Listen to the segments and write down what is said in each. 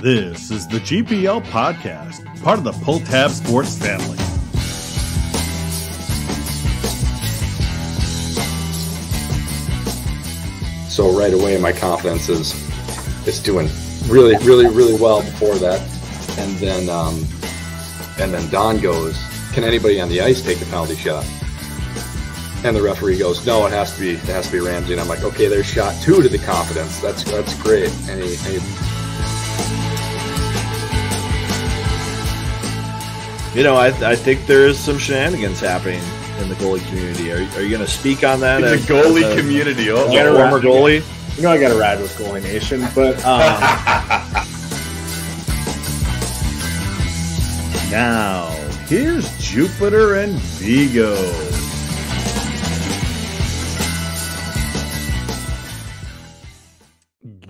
This is the GPL podcast, part of the Pull Tab Sports family. So right away, my confidence is it's doing really, really, really well before that, and then um, and then Don goes, "Can anybody on the ice take the penalty shot?" And the referee goes, "No, it has to be it has to be Ramsey." And I'm like, "Okay, there's shot two to the confidence. That's that's great." And he, and he You know, I, I think there is some shenanigans happening in the goalie community. Are, are you going to speak on that? In the goalie as a- community. Oh, as a yeah, former right. goalie? You know I got to ride with Goalie Nation, but um, Now, here's Jupiter and Vegoe.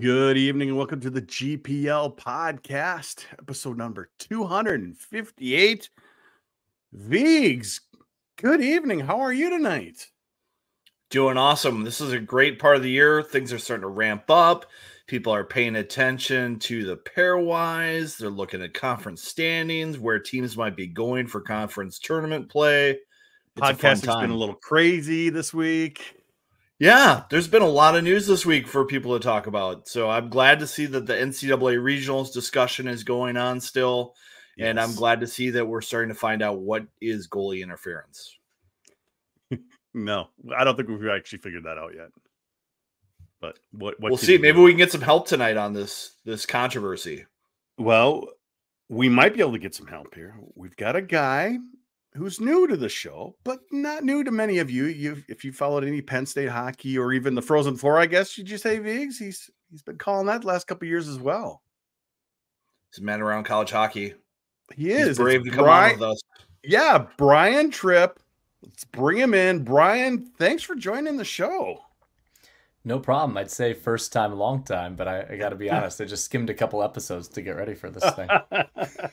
Good evening and welcome to the GPL podcast, episode number 258. Vigs, good evening. How are you tonight? Doing awesome. This is a great part of the year. Things are starting to ramp up. People are paying attention to the pairwise. They're looking at conference standings, where teams might be going for conference tournament play. It's a Podcasting's been a little crazy this week. Yeah, there's been a lot of news this week for people to talk about. So I'm glad to see that the NCAA regionals discussion is going on still. And I'm glad to see that we're starting to find out what is goalie interference. No, I don't think we've actually figured that out yet. But what, what we'll see. Maybe do? we can get some help tonight on this this controversy. Well, we might be able to get some help here. We've got a guy who's new to the show, but not new to many of you. You, if you followed any Penn State hockey or even the Frozen Four, I guess you just say Viggs. He's he's been calling that the last couple of years as well. He's a man around college hockey. He He's is It's brave to come Brian- on with us. Yeah, Brian Tripp. Let's bring him in. Brian, thanks for joining the show. No problem. I'd say first time, long time, but I, I got to be honest. I just skimmed a couple episodes to get ready for this thing.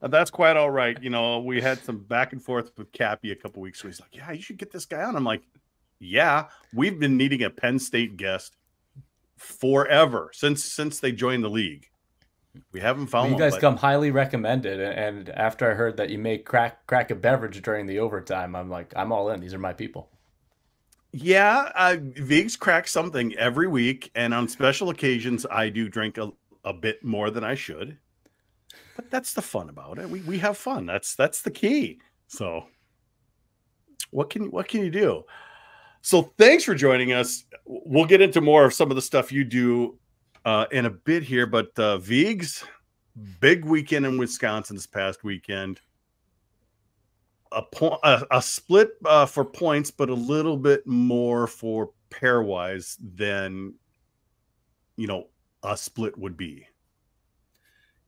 That's quite all right. You know, we had some back and forth with Cappy a couple weeks ago. He's like, "Yeah, you should get this guy on." I'm like, "Yeah, we've been needing a Penn State guest forever since since they joined the league. We haven't Well, found you one, guys but- come highly recommended, and- after I heard that you make crack crack a beverage during the overtime, I'm like, I'm all in. These are my people. Yeah, uh, Viggs cracks something every week, and on special occasions, I do drink a, a bit more than I should. But that's the fun about it. We we have fun. That's that's the key. So, what can you what can you do? So, thanks for joining us. We'll get into more of some of the stuff you do uh, in a bit here. But uh, Viggs, big weekend in Wisconsin this past weekend a point a, a split uh, for points, but a little bit more for pairwise than you know a split would be.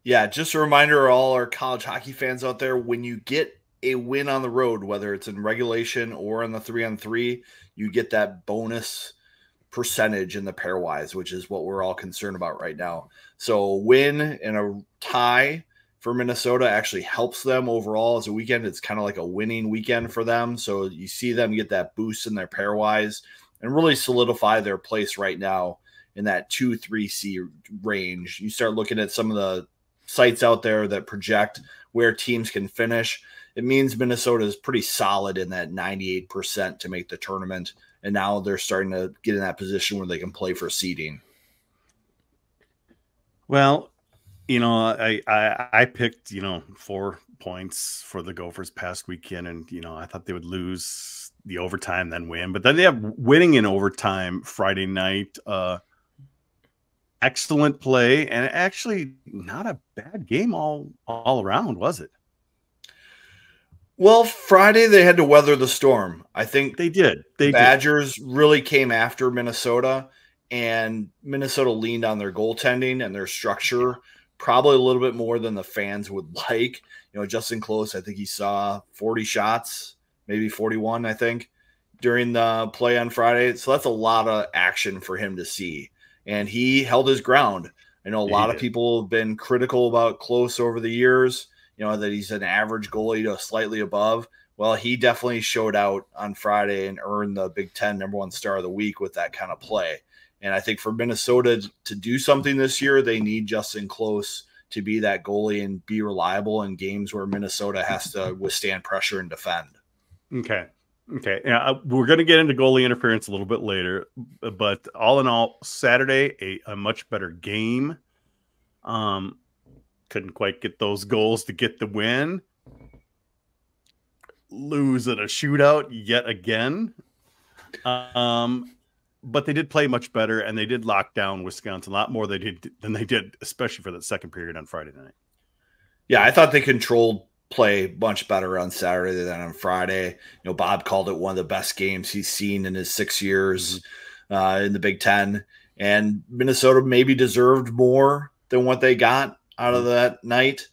Yeah, just a reminder to all our college hockey fans out there when you get a win on the road, whether it's in regulation or in the three on three, you get that bonus percentage in the pairwise, which is what we're all concerned about right now. So, a win and a tie for Minnesota actually helps them overall as a weekend. It's kind of like a winning weekend for them. So, you see them get that boost in their pairwise and really solidify their place right now in that 2 3C range. You start looking at some of the sites out there that project where teams can finish. It means Minnesota is pretty solid in that 98% to make the tournament. And now they're starting to get in that position where they can play for seeding. Well, you know, I I, I picked you know four points for the Gophers past weekend, and you know I thought they would lose the overtime then win, but then they have winning in overtime Friday night. Uh, excellent play, and actually not a bad game all all around, was it? Well, Friday they had to weather the storm. I think They did. They did. Badgers really came after Minnesota, and Minnesota leaned on their goaltending and their structure probably a little bit more than the fans would like. You know, Justen Close, I think he saw 40 shots, maybe 41, I think, during the play on Friday. So that's a lot of action for him to see. And he held his ground. I know a Yeah, lot of people have been critical about Close over the years, you know, that he's an average goalie to slightly above. Well, he definitely showed out on Friday and earned the Big Ten number one star of the week with that kind of play. And I think for Minnesota to do something this year, they need Justen Close to be that goalie and be reliable in games where Minnesota has to withstand pressure and defend. Okay. Okay. Yeah, uh, we're going to get into goalie interference a little bit later, but all in all, Saturday a, a much better game. Um, couldn't quite get those goals to get the win. Lose in a shootout yet again. Um, but they did play much better, and they did lock down Wisconsin a lot more they did than they did, especially for that second period on Friday night. Yeah, I thought they controlled play much better on Saturday than on Friday. You know, Bob called it one of the best games he's seen in his six years mm-hmm. uh, in the Big Ten, and Minnesota maybe deserved more than what they got out of mm-hmm. that night.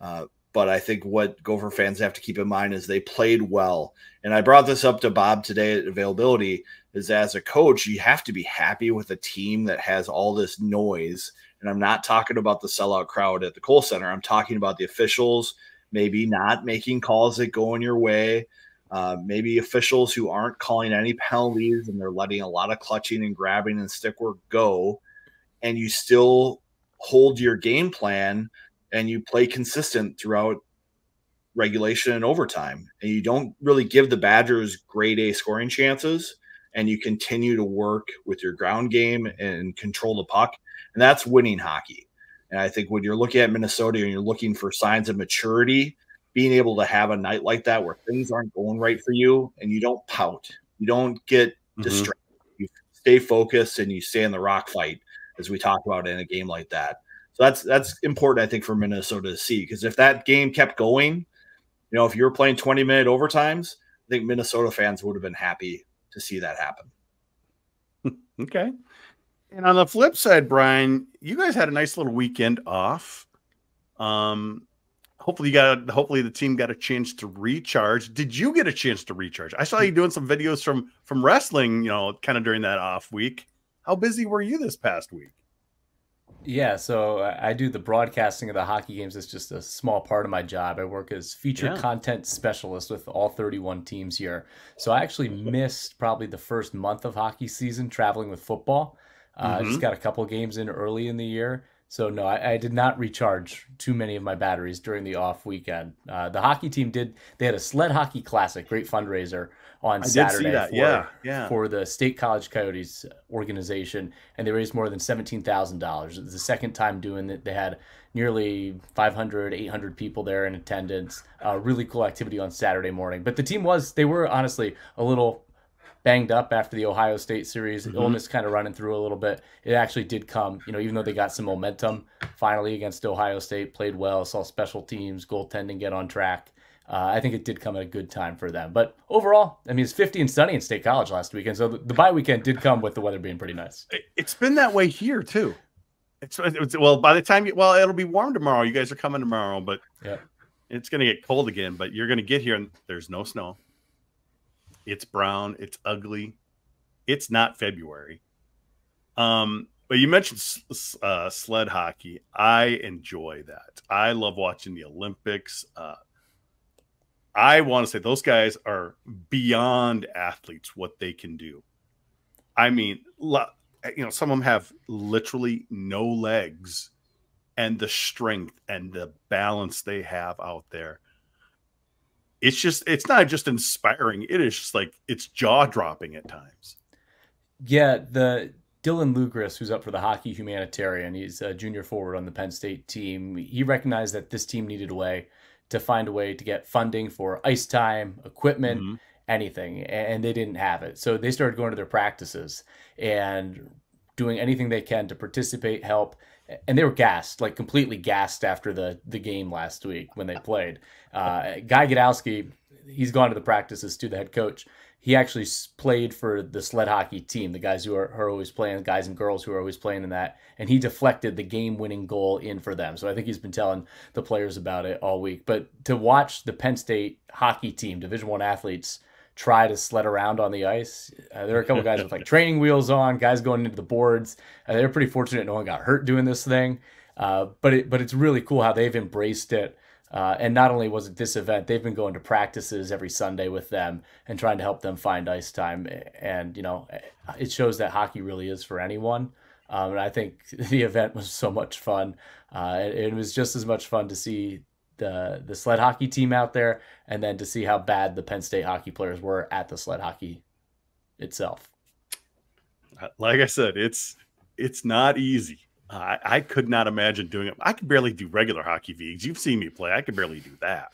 Uh, but I think what Gopher fans have to keep in mind is they played well. And I brought this up to Bob today at availability is as a coach, you have to be happy with a team that has all this noise. And I'm not talking about the sellout crowd at the Kohl Center. I'm talking about the officials maybe not making calls that go in your way. Uh, maybe officials who aren't calling any penalties and they're letting a lot of clutching and grabbing and stick work go. And you still hold your game plan and you play consistent throughout regulation and overtime. And you don't really give the Badgers grade A scoring chances and you continue to work with your ground game and control the puck. And that's winning hockey. And I think when you're looking at Minnesota and you're looking for signs of maturity, being able to have a night like that where things aren't going right for you and you don't pout, you don't get mm-hmm. distracted, you stay focused and you stay in the rock fight, as we talk about in a game like that. So that's that's important, I think, for Minnesota to see because if that game kept going, you know, if you were playing 20 minute overtimes, I think Minnesota fans would have been happy to see that happen. okay. And on the flip side, Brian, you guys had a nice little weekend off. Um, hopefully you got hopefully the team got a chance to recharge. Did you get a chance to recharge? I saw you doing some videos from from wrestling, you know, kind of during that off week. How busy were you this past week? Yeah, so I do the broadcasting of the hockey games. It's just a small part of my job. I work as feature yeah. content specialist with all 31 teams here. So I actually missed probably the first month of hockey season traveling with football. Uh, mm-hmm. I just got a couple games in early in the year. So no, I, I, did not recharge too many of my batteries during the off weekend. Uh, the hockey team did; they had a sled hockey classic, great fundraiser on I Saturday for, yeah, yeah. for the State College Coyotes organization, and they raised more than seventeen thousand dollars. It was the second time doing it. They had nearly 500, 800 people there in attendance. Uh, really cool activity on Saturday morning. But the team was they were honestly a little banged up after the Ohio State series. Mm-hmm. Illness kind of running through a little bit. It actually did come, you know, even though they got some momentum finally against Ohio State, played well, saw special teams, goaltending get on track. Uh, I think it did come at a good time for them. But overall, I mean, it's 50 and sunny in State College last weekend. So the, the bye weekend did come with the weather being pretty nice. It's been that way here, too. It's, it's well, by the time you, well, it'll be warm tomorrow. You guys are coming tomorrow, but yeah. it's going to get cold again. But you're going to get here and there's no snow. It's brown. It's ugly. It's not February. Um, but you mentioned uh, sled hockey. I enjoy that. I love watching the Olympics. Uh, I want to say those guys are beyond athletes. What they can do. I mean, you know, some of them have literally no legs, and the strength and the balance they have out there it's just it's not just inspiring it is just like it's jaw dropping at times. Yeah the dylan lugris who's up for the hockey humanitarian he's a junior forward on the penn state team. He recognized that this team needed a way to find a way to get funding for ice time equipment mm-hmm. anything and they didn't have it. So they started going to their practices and doing anything they can to participate help and they were gassed, like completely gassed after the the game last week when they played. Uh, Guy Gadowsky, he's gone to the practices to the head coach. He actually played for the sled hockey team, the guys who are, are always playing, guys and girls who are always playing in that, and he deflected the game-winning goal in for them. So I think he's been telling the players about it all week. But to watch the Penn State hockey team, Division One athletes try to sled around on the ice. Uh, there are a couple guys with like training wheels on, guys going into the boards. Uh, they're pretty fortunate no one got hurt doing this thing. Uh, but it, but it's really cool how they've embraced it. Uh, and not only was it this event, they've been going to practices every Sunday with them and trying to help them find ice time. And you know, it shows that hockey really is for anyone. Um, and I think the event was so much fun. Uh, it, it was just as much fun to see the the sled hockey team out there, and then to see how bad the Penn State hockey players were at the sled hockey itself. Uh, like I said, it's it's not easy. I, I could not imagine doing it. I could barely do regular hockey Vigs. You've seen me play. I could barely do that.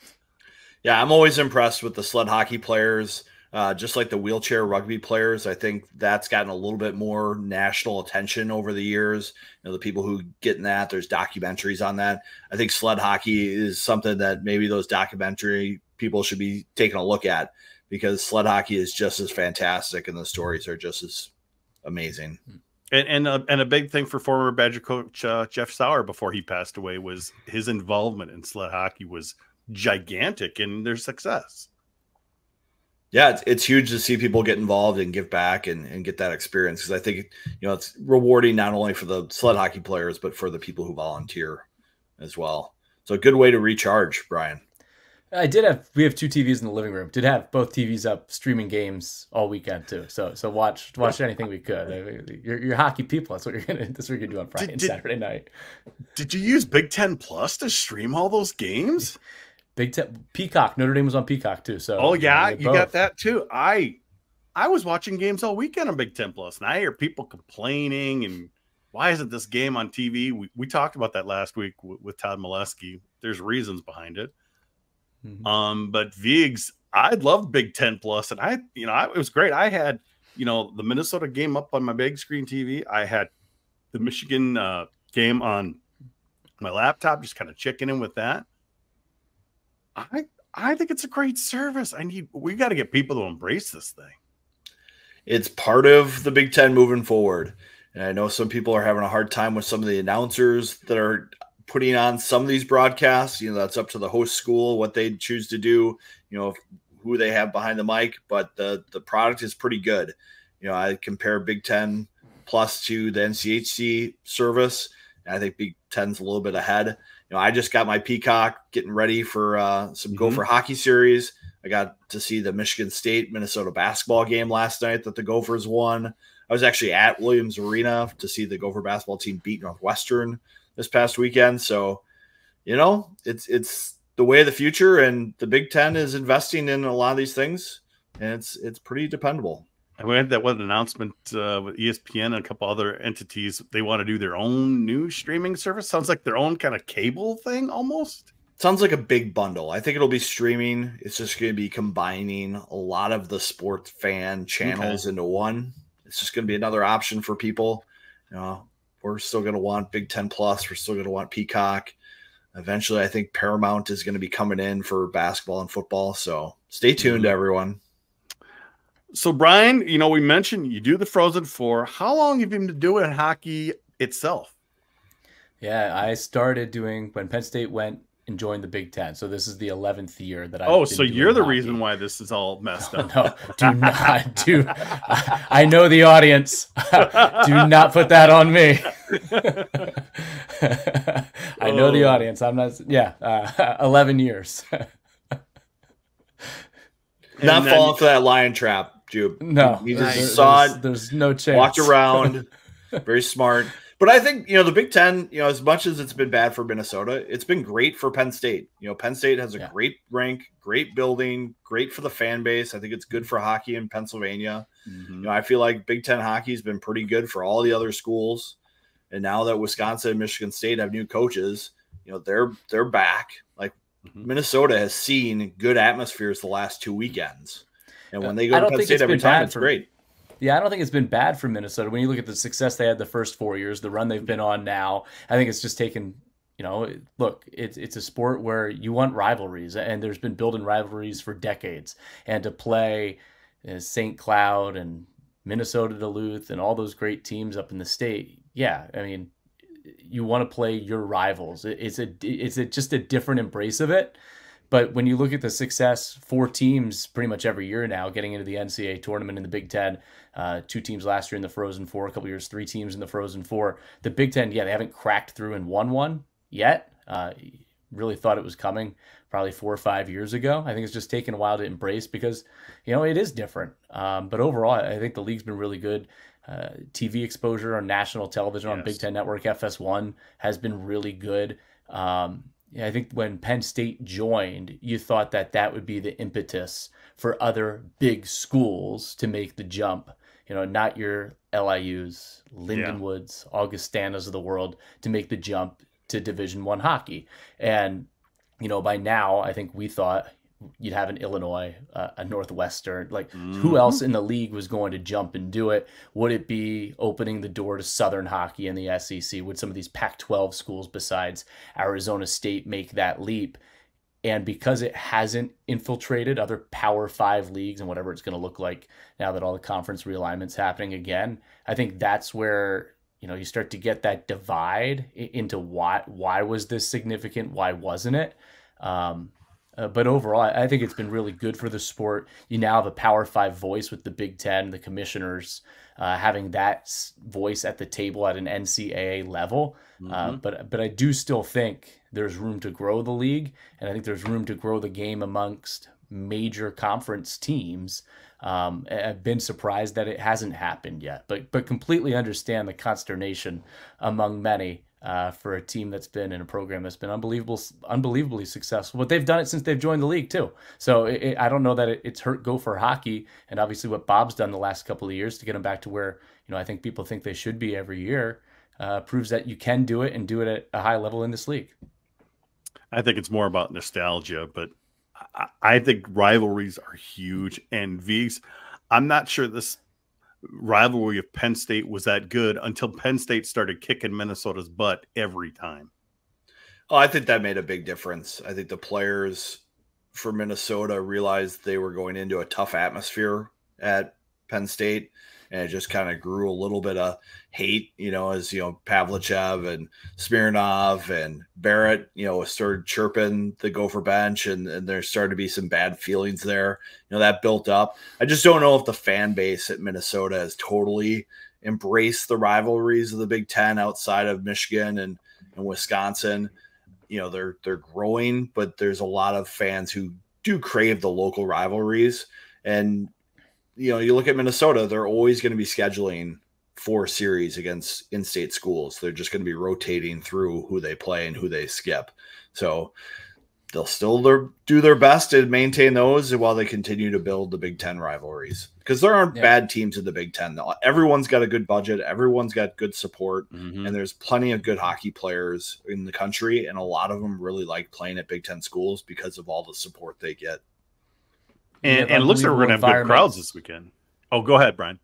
Yeah, I'm always impressed with the sled hockey players. Uh, just like the wheelchair rugby players, I think that's gotten a little bit more national attention over the years. You know, the people who get in that, there's documentaries on that. I think sled hockey is something that maybe those documentary people should be taking a look at because sled hockey is just as fantastic and the stories are just as amazing. And and a, and a big thing for former Badger coach uh, Jeff Sauer before he passed away was his involvement in sled hockey was gigantic in their success yeah, it's, it's huge to see people get involved and give back and, and get that experience because I think you know it's rewarding not only for the sled hockey players but for the people who volunteer as well. So a good way to recharge, Brian. I did have we have two TVs in the living room. Did have both TVs up streaming games all weekend too. So so watch watch anything we could. You're, you're hockey people. That's what you're gonna that's what you're gonna do on Friday did, and Saturday night. Did you use Big Ten Plus to stream all those games? Big Ten Peacock. Notre Dame was on Peacock too. So oh yeah, you got that too. I I was watching games all weekend on Big Ten Plus, and I hear people complaining and why isn't this game on TV? We, we talked about that last week with Todd Milewski. There's reasons behind it. Mm-hmm. Um, but Vigs, I love Big Ten Plus, and I, you know, I, it was great. I had, you know, the Minnesota game up on my big screen TV. I had the Michigan uh, game on my laptop, just kind of checking in with that. I I think it's a great service. I need we got to get people to embrace this thing. It's part of the Big Ten moving forward. And I know some people are having a hard time with some of the announcers that are putting on some of these broadcasts. You know, that's up to the host school what they choose to do. You know, who they have behind the mic, but the the product is pretty good. You know, I compare Big Ten plus to the NCHC service. I think Big Ten's a little bit ahead you know, I just got my Peacock getting ready for uh, some mm-hmm. Gopher hockey series. I got to see the Michigan State Minnesota basketball game last night that the Gophers won. I was actually at Williams Arena to see the Gopher basketball team beat Northwestern this past weekend. So, you know, it's it's the way of the future, and the Big Ten is investing in a lot of these things, and it's it's pretty dependable. And we had that one announcement uh, with ESPN and a couple other entities. They want to do their own new streaming service. Sounds like their own kind of cable thing almost. Sounds like a big bundle. I think it'll be streaming. It's just going to be combining a lot of the sports fan channels okay. into one. It's just going to be another option for people. You know, we're still going to want Big Ten Plus. We're still going to want Peacock. Eventually, I think Paramount is going to be coming in for basketball and football. So stay tuned, mm-hmm. everyone. So, Brian, you know, we mentioned you do the Frozen Four. How long have you been doing hockey itself? Yeah, I started doing when Penn State went and joined the Big Ten. So this is the eleventh year that I. Oh, so you're the hockey. reason why this is all messed up. no, do not do. I know the audience. do not put that on me. I know the oh. audience. I'm not. Yeah, uh, eleven years. not falling for that lion trap. Jube. No, he just there's, saw it. There's no chance. Walked around, very smart. But I think you know the Big Ten. You know, as much as it's been bad for Minnesota, it's been great for Penn State. You know, Penn State has a yeah. great rank, great building, great for the fan base. I think it's good for hockey in Pennsylvania. Mm-hmm. You know, I feel like Big Ten hockey has been pretty good for all the other schools. And now that Wisconsin and Michigan State have new coaches, you know they're they're back. Like mm-hmm. Minnesota has seen good atmospheres the last two weekends. And when they go to Penn State every time, it's for, great. Yeah, I don't think it's been bad for Minnesota. When you look at the success they had the first four years, the run they've been on now, I think it's just taken. You know, look, it's it's a sport where you want rivalries, and there's been building rivalries for decades. And to play uh, St. Cloud and Minnesota Duluth and all those great teams up in the state, yeah, I mean, you want to play your rivals. It's a it's a, just a different embrace of it. But when you look at the success, four teams pretty much every year now getting into the NCAA tournament in the Big Ten, uh, two teams last year in the Frozen Four, a couple years, three teams in the Frozen Four. The Big Ten, yeah, they haven't cracked through and won one yet. Uh, really thought it was coming probably four or five years ago. I think it's just taken a while to embrace because, you know, it is different. Um, but overall, I think the league's been really good. uh, TV exposure on national television on Big Ten Network. FS1 has been really good. Um, yeah, I think when Penn State joined, you thought that that would be the impetus for other big schools to make the jump. You know, not your LIU's, Lindenwoods, Augustanas of the world to make the jump to Division One hockey. And you know, by now, I think we thought you'd have an Illinois, uh, a Northwestern. Like, who else in the league was going to jump and do it? Would it be opening the door to Southern hockey in the SEC? Would some of these Pac 12 schools besides Arizona State make that leap? And because it hasn't infiltrated other Power Five leagues and whatever it's going to look like now that all the conference realignment's happening again, I think that's where you know you start to get that divide into why why was this significant, why wasn't it? Um, uh, but overall, I I think it's been really good for the sport. You now have a Power Five voice with the Big Ten, the commissioners uh, having that voice at the table at an NCAA level. Uh, but but I do still think there's room to grow the league, and I think there's room to grow the game amongst major conference teams. Um, I've been surprised that it hasn't happened yet, but but completely understand the consternation among many uh, for a team that's been in a program that's been unbelievable, unbelievably successful. But they've done it since they've joined the league too. So it, it- I don't know that it, it's hurt Gopher hockey, and obviously what Bob's done the last couple of years to get them back to where you know I think people think they should be every year uh, proves that you can do it and do it at a high level in this league. I think it's more about nostalgia, but I, I think rivalries are huge. And V's, I'm not sure this rivalry of Penn State was that good until Penn State started kicking Minnesota's butt every time. Oh, I think that made a big difference. I think the players for Minnesota realized they were going into a tough atmosphere at Penn State, and it just kind of grew a little bit of hate, you know, as you know, Pavlychev and Smirnov and Barratt, you know, started chirping the Gopher bench, and, and there started to be some bad feelings there. You know, that built up. I just don't know if the fan base at Minnesota has totally embraced the rivalries of the Big Ten outside of Michigan and, and Wisconsin you know they're they're growing but there's a lot of fans who do crave the local rivalries and you know you look at minnesota they're always going to be scheduling four series against in-state schools. They're just going to be rotating through who they play and who they skip. So they'll still their, do their best to maintain those while they continue to build the big ten rivalries. Because there aren't Yeah. bad teams in the big ten. Everyone's got a good budget everyone's got good support Mhm. and there's plenty of good hockey players in the country and a lot of them really like playing at big ten schools because of all the support they get And, and it looks like we're going to have good crowds this weekend. Oh, go ahead, Brian.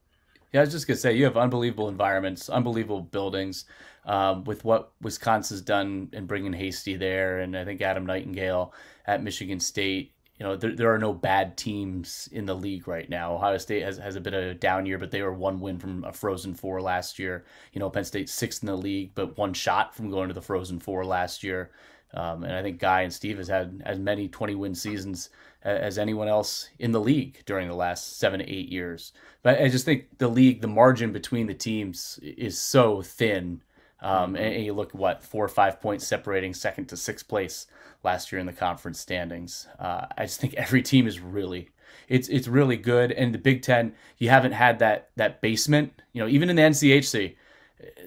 Yeah, I was just gonna say you have unbelievable environments, unbelievable buildings. Um, with what Wisconsin's done in bringing Hasty there, and I think Adam Nightingale at Michigan State. You know, there, there are no bad teams in the league right now. Ohio State has, has a bit of a down year, but they were one win from a Frozen Four last year. You know, Penn State sixth in the league, but one shot from going to the Frozen Four last year. Um, and I think Guy and Steve has had as many 20 win seasons as anyone else in the league during the last seven to eight years. But I just think the league, the margin between the teams is so thin. Um, and, and you look what four or five points separating second to sixth place last year in the conference standings. Uh, I just think every team is really, it's it's really good. And the Big Ten, you haven't had that that basement. You know, even in the NCHC,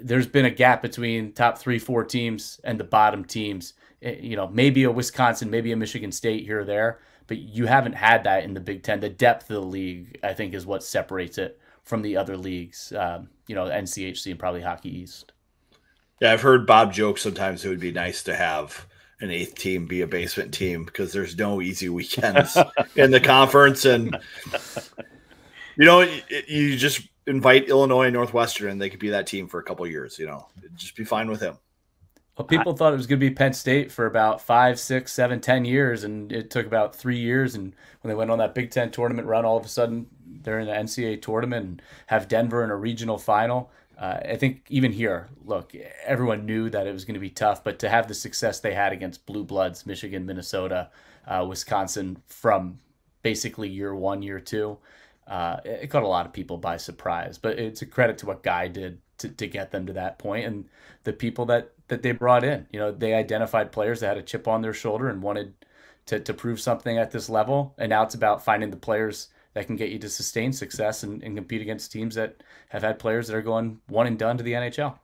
there's been a gap between top three, four teams and the bottom teams. Eh, You know, maybe a Wisconsin, maybe a Michigan State here or there, but you haven't had that in the Big Ten. The depth of the league, I think, is what separates it from the other leagues. Um, you know, NCHC and probably Hockey East. yeah i've heard bob joke sometimes it would be nice to have an eighth team be a basement team because there's no easy weekends in the conference and you know you, you just invite illinois and northwestern and they could be that team for a couple years you know just be fine with him Well, people thought it was going to be Penn State for about five, six, seven, ten years, and it took about three years. And when they went on that Big Ten tournament run, all of a sudden they're in the NCAA tournament and have Denver in a regional final. Uh, I think even here, look, everyone knew that it was going to be tough, but to have the success they had against Blue Bloods, Michigan, Minnesota, uh, Wisconsin from basically year one, year two, uh, it caught a lot of people by surprise. But it's a credit to what Guy did to, to get them to that point and the people that, that they brought in. You know, they identified players that had a chip on their shoulder and wanted to, to prove something at this level. And now it's about finding the players that can get you to sustain success and, and compete against teams that have had players that are going one and done to the NHL.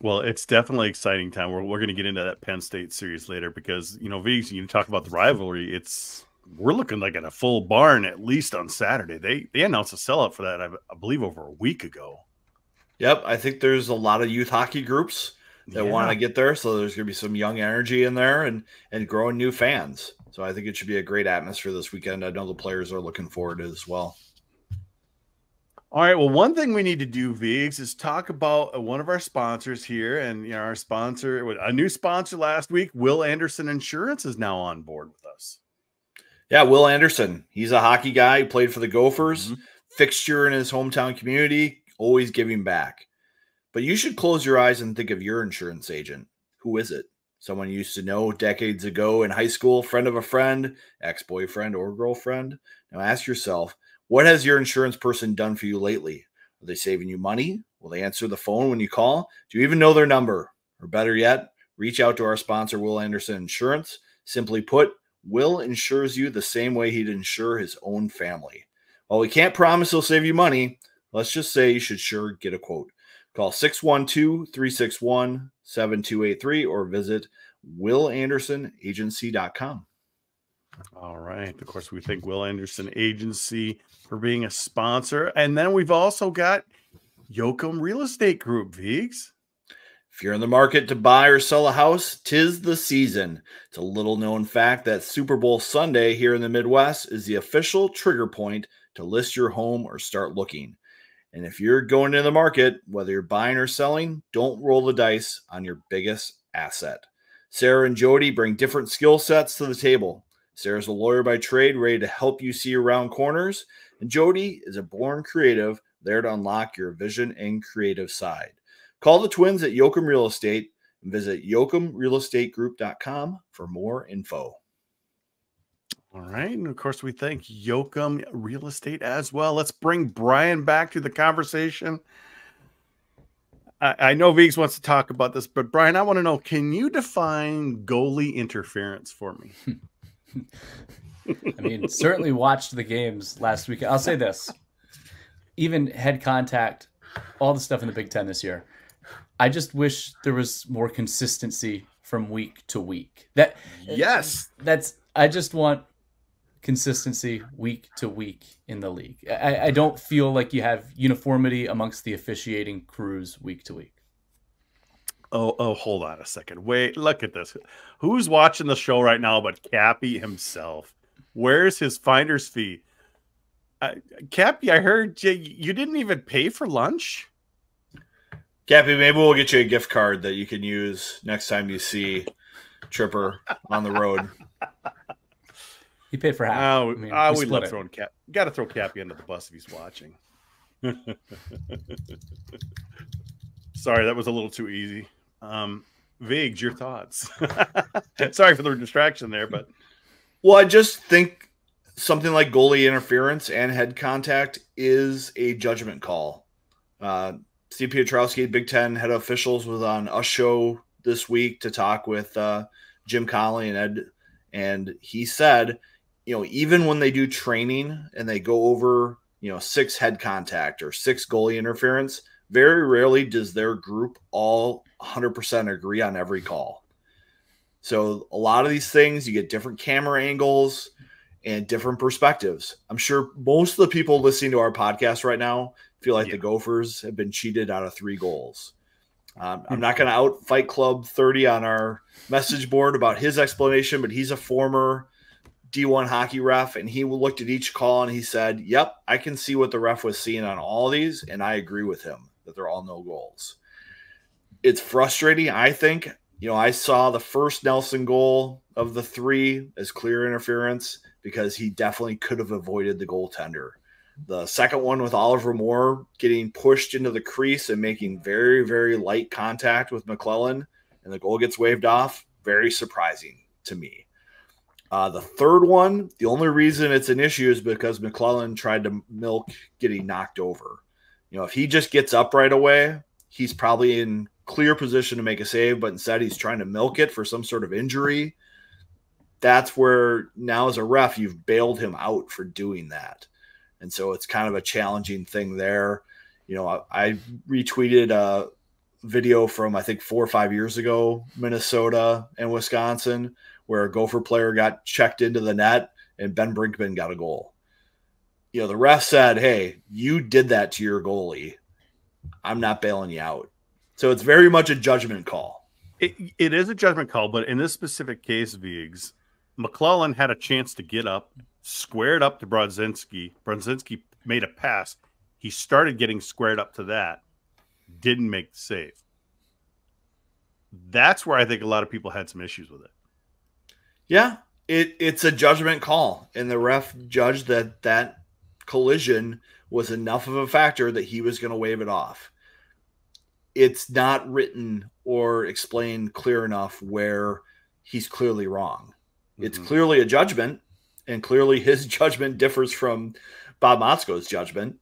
Well, it's definitely exciting time. We're, we're going to get into that Penn State series later because, you know, Vegas, you talk about the rivalry. It's, we're looking like at a full barn at least on Saturday. They, they announced a sellout for that, I, I believe, over a week ago. Yep. I think there's a lot of youth hockey groups that yeah. want to get there. So there's going to be some young energy in there and, and growing new fans. So I think it should be a great atmosphere this weekend. I know the players are looking forward to it as well. All right. Well, one thing we need to do, Vigs, is talk about uh, one of our sponsors here, and you know, our sponsor, a new sponsor last week, Will Anderson Insurance, is now on board with us. Yeah, Will Anderson. He's a hockey guy. He played for the Gophers, mm-hmm. fixture in his hometown community, always giving back. But you should close your eyes and think of your insurance agent. Who is it? Someone you used to know decades ago in high school, friend of a friend, ex boyfriend or girlfriend. Now ask yourself what has your insurance person done for you lately? Are they saving you money? Will they answer the phone when you call? Do you even know their number? Or better yet, reach out to our sponsor, Will Anderson Insurance. Simply put, Will insures you the same way he'd insure his own family. While we can't promise he'll save you money, let's just say you should sure get a quote. Call 612 361 7283 or visit willandersonagency.com. All right. Of course, we thank Will Anderson Agency for being a sponsor. And then we've also got Yoakum Real Estate Group, Vigs. If you're in the market to buy or sell a house, tis the season. It's a little known fact that Super Bowl Sunday here in the Midwest is the official trigger point to list your home or start looking. And if you're going into the market, whether you're buying or selling, don't roll the dice on your biggest asset. Sarah and Jody bring different skill sets to the table. Sarah's a lawyer by trade, ready to help you see around corners. And Jody is a born creative, there to unlock your vision and creative side. Call the twins at Yoakum Real Estate and visit yoakumrealestategroup.com for more info. All right. And of course, we thank Yoakum Real Estate as well. Let's bring Brian back to the conversation. I, I know Viggs wants to talk about this, but Brian, I want to know can you define goalie interference for me? I mean, certainly watched the games last week. I'll say this even head contact, all the stuff in the Big Ten this year. I just wish there was more consistency from week to week. That yes, that's I just want consistency week to week in the league. I, I don't feel like you have uniformity amongst the officiating crews week to week. Oh, oh, hold on a second. Wait, look at this. Who's watching the show right now but Cappy himself? Where's his finder's fee? Uh, Cappy, I heard you, you didn't even pay for lunch. Cappy, maybe we'll get you a gift card that you can use next time you see Tripper on the road. He paid for half. Oh, I mean, oh we, we love it. throwing Cap. Got to throw Cappy under the bus if he's watching. Sorry, that was a little too easy. Um, Viggs, your thoughts? Sorry for the distraction there, but well, I just think something like goalie interference and head contact is a judgment call. Uh, Steve Piotrowski, Big Ten head officials, was on a show this week to talk with uh, Jim Connolly and Ed, and he said, you know, even when they do training and they go over, you know, six head contact or six goalie interference, very rarely does their group all 100% agree on every call. So a lot of these things, you get different camera angles and different perspectives. I'm sure most of the people listening to our podcast right now feel like yeah. the Gophers have been cheated out of three goals. Um, I'm not going to out Fight Club 30 on our message board about his explanation, but he's a former D1 hockey ref, and he looked at each call and he said, "Yep, I can see what the ref was seeing on all these, and I agree with him that they're all no goals." It's frustrating. I think you know, I saw the first Nelson goal of the three as clear interference because he definitely could have avoided the goaltender. The second one with Oliver Moore getting pushed into the crease and making very, very light contact with McClellan, and the goal gets waved off. Very surprising to me. Uh, the third one, the only reason it's an issue is because McClellan tried to milk getting knocked over. You know, if he just gets up right away, he's probably in clear position to make a save, but instead he's trying to milk it for some sort of injury. that's where now as a ref, you've bailed him out for doing that. And so it's kind of a challenging thing there. You know, I, I retweeted a video from I think four or five years ago, Minnesota and Wisconsin, where a Gopher player got checked into the net and Ben Brinkman got a goal. You know, the ref said, Hey, you did that to your goalie. I'm not bailing you out. So it's very much a judgment call. It, it is a judgment call, but in this specific case, Viggs, McClellan had a chance to get up, squared up to Brodzinski. Brodzinski made a pass. He started getting squared up to that, didn't make the save. That's where I think a lot of people had some issues with it. Yeah, it it's a judgment call, and the ref judged that that collision was enough of a factor that he was going to wave it off. It's not written or explained clear enough where he's clearly wrong. Mm-hmm. It's clearly a judgment, and clearly his judgment differs from Bob Motzko's judgment,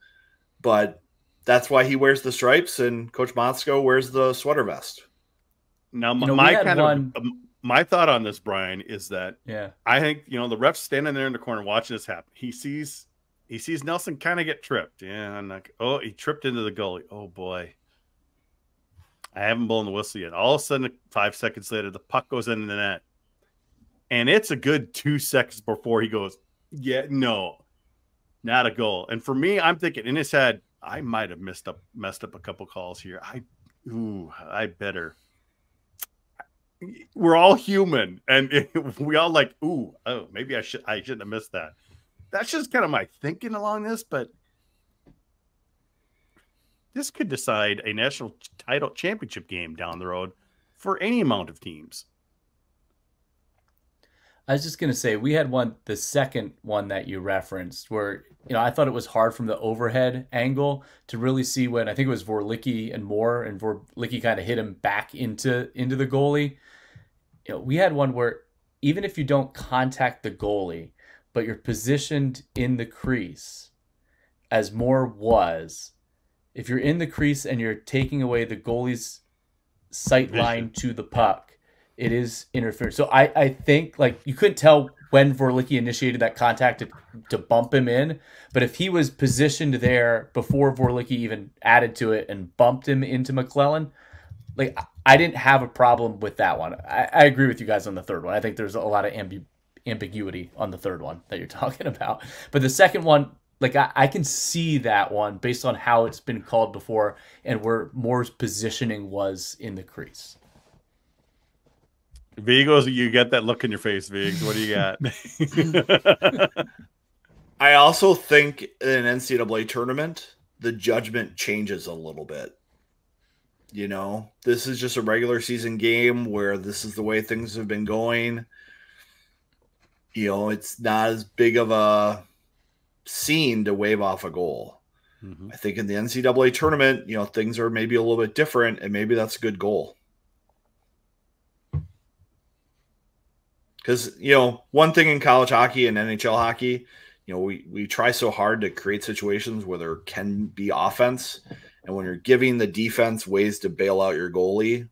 but that's why he wears the stripes and Coach Motzko wears the sweater vest. Now, my, you know, my kind one... of um, my thought on this, Brian, is that yeah, I think you know the ref's standing there in the corner watching this happen. He sees he sees Nelson kind of get tripped. Yeah, I'm like, oh, he tripped into the goalie. Oh boy. I haven't blown the whistle yet. All of a sudden, five seconds later, the puck goes into the net. And it's a good two seconds before he goes, Yeah, no, not a goal. And for me, I'm thinking in his head, I might have messed up messed up a couple calls here. I ooh, I better we're all human and we all like ooh oh maybe i should i shouldn't have missed that. That's just kind of my thinking along this but this could decide a national title championship game down the road for any amount of teams i was just going to say we had one the second one that you referenced where you know i thought it was hard from the overhead angle to really see when i think it was vorlicki and moore and vorlicki kind of hit him back into into the goalie. You know, we had one where even if you don't contact the goalie, but you're positioned in the crease, as Moore was, if you're in the crease and you're taking away the goalie's sight line to the puck, it is interference. So I, I think like you couldn't tell when Vorlicki initiated that contact to, to bump him in, but if he was positioned there before Vorlicki even added to it and bumped him into McClellan, like I didn't have a problem with that one. I, I agree with you guys on the third one. I think there's a lot of ambi- ambiguity on the third one that you're talking about. But the second one, like I, I can see that one based on how it's been called before and where Moore's positioning was in the crease. Vigos, you get that look in your face, Vigs. What do you got? I also think in an NCAA tournament, the judgment changes a little bit. You know, this is just a regular season game where this is the way things have been going. You know, it's not as big of a scene to wave off a goal. Mm-hmm. I think in the NCAA tournament, you know, things are maybe a little bit different, and maybe that's a good goal. Because you know, one thing in college hockey and NHL hockey, you know, we we try so hard to create situations where there can be offense, and when you're giving the defense ways to bail out your goalie,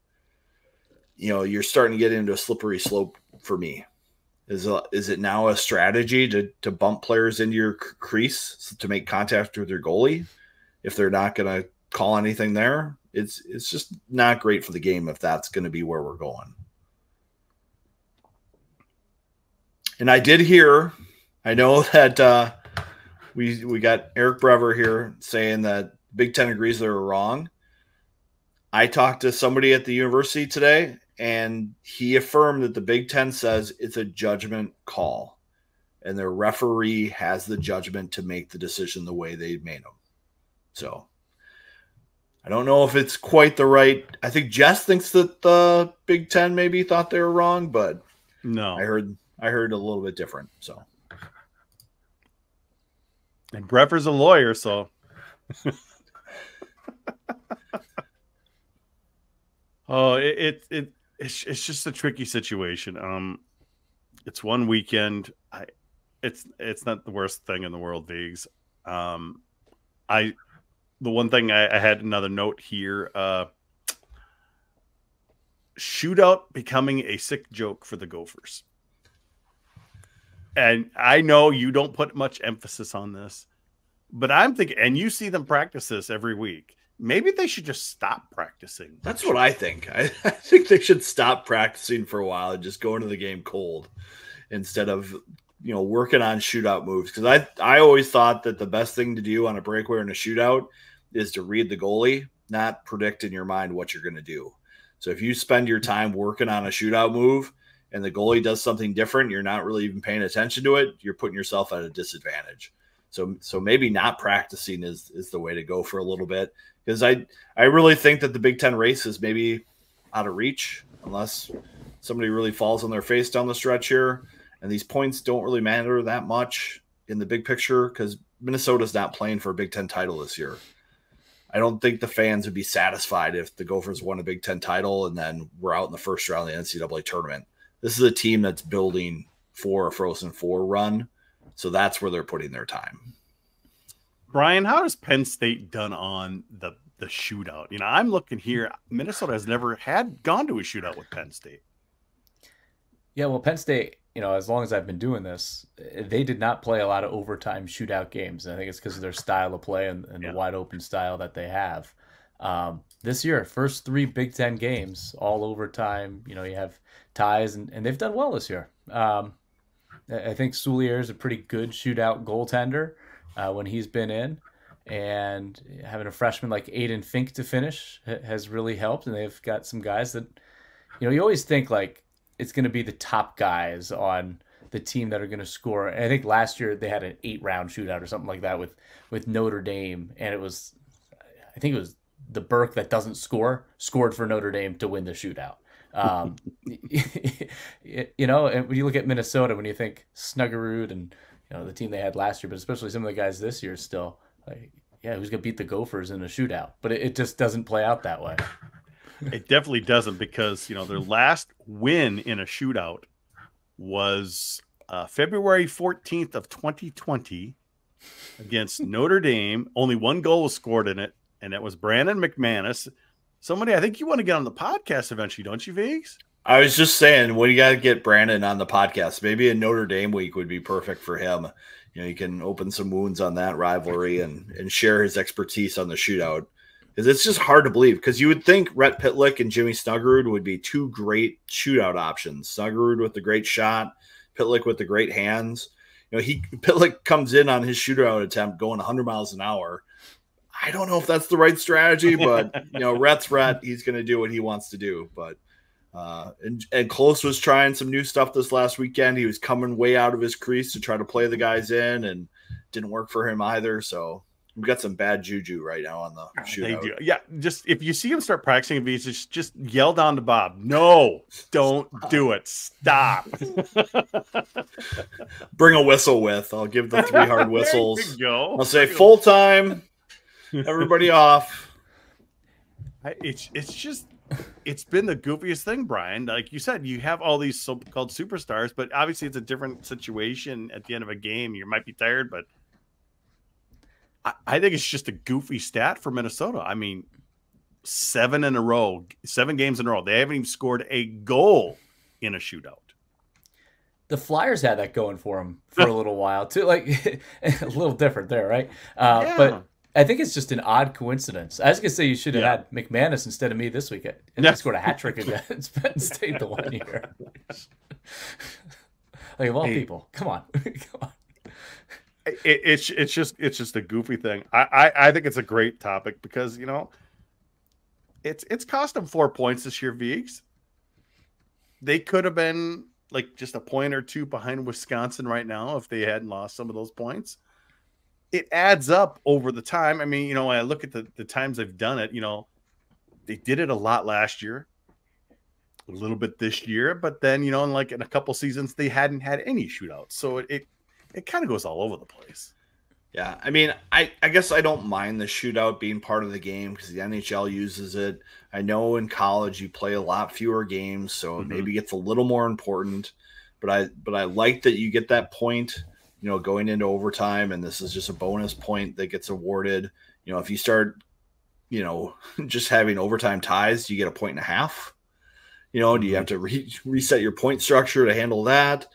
you know, you're starting to get into a slippery slope for me. Is a, is it now a strategy to to bump players into your crease to make contact with your goalie if they're not going to call anything there? It's it's just not great for the game if that's going to be where we're going. And I did hear, I know that uh, we we got Eric Brever here saying that Big Ten agrees they were wrong. I talked to somebody at the university today, and he affirmed that the Big Ten says it's a judgment call, and their referee has the judgment to make the decision the way they made them. So I don't know if it's quite the right. I think Jess thinks that the Big Ten maybe thought they were wrong, but no, I heard I heard a little bit different. So, and Brever's a lawyer, so. oh, it, it, it it's it's just a tricky situation. Um, it's one weekend. I it's it's not the worst thing in the world, Vigs. Um, I the one thing I, I had another note here. Uh, shootout becoming a sick joke for the Gophers. And I know you don't put much emphasis on this, but I'm thinking, and you see them practice this every week. Maybe they should just stop practicing. That's what I think. I, I think they should stop practicing for a while and just go into the game cold instead of you know working on shootout moves. Because I I always thought that the best thing to do on a breakaway in a shootout is to read the goalie, not predict in your mind what you're going to do. So if you spend your time working on a shootout move and the goalie does something different, you're not really even paying attention to it. You're putting yourself at a disadvantage. So so maybe not practicing is is the way to go for a little bit because I I really think that the Big Ten race is maybe out of reach unless somebody really falls on their face down the stretch here, and these points don't really matter that much in the big picture because Minnesota's not playing for a Big Ten title this year. I don't think the fans would be satisfied if the Gophers won a Big Ten title and then we're out in the first round of the NCAA tournament. This is a team that's building for a Frozen Four run, so that's where they're putting their time. Brian, how has Penn State done on the the shootout? You know, I'm looking here. Minnesota has never had gone to a shootout with Penn State. Yeah, well, Penn State, you know, as long as I've been doing this, they did not play a lot of overtime shootout games. I think it's because of their style of play and, and yeah. the wide open style that they have. Um, this year, first three Big Ten games, all overtime. You know, you have ties, and, and they've done well this year. Um, I think Soulier is a pretty good shootout goaltender uh, when he's been in. And having a freshman like Aiden Fink to finish has really helped. And they've got some guys that, you know, you always think like it's going to be the top guys on the team that are going to score. And I think last year they had an eight round shootout or something like that with, with Notre Dame. And it was, I think it was the Burke that doesn't score scored for Notre Dame to win the shootout. Um, you know, and when you look at Minnesota, when you think Snuggerud and you know the team they had last year, but especially some of the guys this year still. Like, yeah, who's gonna beat the Gophers in a shootout? But it, it just doesn't play out that way. it definitely doesn't because you know their last win in a shootout was uh, February 14th of 2020 against Notre Dame. Only one goal was scored in it, and that was Brandon McManus. Somebody, I think you want to get on the podcast eventually, don't you, Vegas? I was just saying, we got to get Brandon on the podcast. Maybe a Notre Dame week would be perfect for him. You know, he can open some wounds on that rivalry and and share his expertise on the shootout. Because it's just hard to believe. Because you would think Rhett Pitlick and Jimmy Snuggerud would be two great shootout options. Snuggerud with the great shot, Pitlick with the great hands. You know, he Pitlick comes in on his shootout attempt going 100 miles an hour. I don't know if that's the right strategy, but you know, Rhett's Rhett. He's going to do what he wants to do. But uh, and, and Close was trying some new stuff this last weekend. He was coming way out of his crease to try to play the guys in, and didn't work for him either. So we've got some bad juju right now on the shootout. They do. Yeah, just if you see him start practicing these, just just yell down to Bob. No, don't do it. Stop. Bring a whistle with. I'll give the three hard whistles. go. I'll say full time. Everybody off. It's it's just it's been the goofiest thing, Brian. Like you said, you have all these so-called superstars, but obviously it's a different situation at the end of a game. You might be tired, but I, I think it's just a goofy stat for Minnesota. I mean, seven in a row, seven games in a row. They haven't even scored a goal in a shootout. The Flyers had that going for them for a little while too. Like a little different there, right? Uh, yeah. But I think it's just an odd coincidence. I was gonna say you should have yeah. had McManus instead of me this week, and yeah. scored a hat trick against uh, Penn State the one year. like of all hey. people, come on, come on. It, it's it's just it's just a goofy thing. I, I I think it's a great topic because you know it's it's cost them four points this year. Vigs. They could have been like just a point or two behind Wisconsin right now if they hadn't lost some of those points it adds up over the time. I mean, you know, when I look at the, the times they've done it, you know, they did it a lot last year, a little bit this year, but then, you know, in like in a couple seasons, they hadn't had any shootouts. So it, it, it kind of goes all over the place. Yeah. I mean, I, I guess I don't mind the shootout being part of the game because the NHL uses it. I know in college you play a lot fewer games, so mm-hmm. maybe it's a little more important. But I but I like that you get that point you know, going into overtime, and this is just a bonus point that gets awarded. You know, if you start, you know, just having overtime ties, you get a point and a half. You know, do you have to re- reset your point structure to handle that?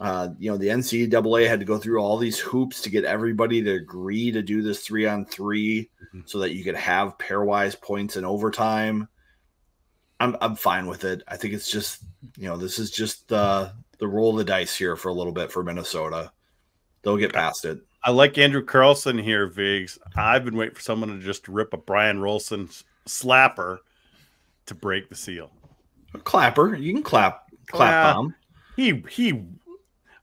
Uh, you know, the NCAA had to go through all these hoops to get everybody to agree to do this three on 3 Mhm. so that you could have pairwise points in overtime. I'm I'm fine with it. I think it's just you know this is just the the roll of the dice here for a little bit for Minnesota. They'll get past it. I like Andrew Carlson here, Vigs. I've been waiting for someone to just rip a Brian Rolston slapper to break the seal. A clapper, you can clap clap bomb. He he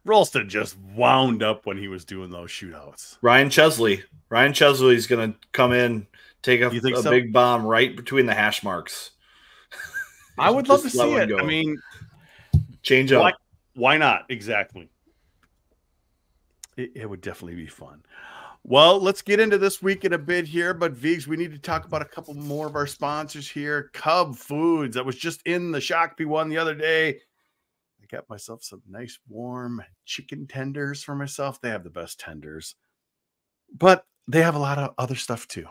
Rolston just wound up when he was doing those shootouts. Ryan Chesley. Ryan Chesley's going to come in, take a, a so? big bomb right between the hash marks. I would love to see it. go. I mean, change up. why, why not? Exactly. It, it would definitely be fun. Well, let's get into this week in a bit here, but Vigs, we need to talk about a couple more of our sponsors here. Cub Foods, that was just in the Shakopee one the other day. I got myself some nice warm chicken tenders for myself. They have the best tenders, but they have a lot of other stuff too.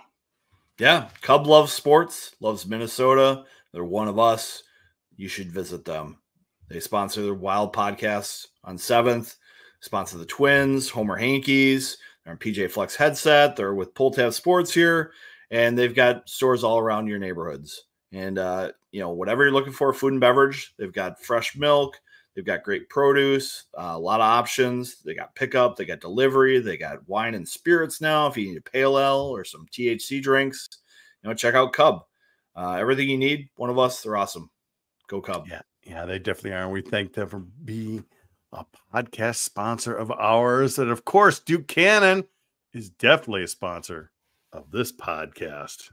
Yeah, Cub loves sports, loves Minnesota. They're one of us. You should visit them. They sponsor their Wild podcasts on Seventh. Sponsor the Twins, Homer Hankies. They're on PJ Flex headset. They're with Pull Tab Sports here, and they've got stores all around your neighborhoods. And uh, you know, whatever you're looking for, food and beverage, they've got fresh milk. They've got great produce, uh, a lot of options. They got pickup, they got delivery, they got wine and spirits now. If you need a pale ale or some THC drinks, you know, check out Cub. Uh, everything you need, one of us, they're awesome. Go Cub. Yeah, yeah, they definitely are. We thank them for being a podcast sponsor of ours. And of course, Duke Cannon is definitely a sponsor of this podcast.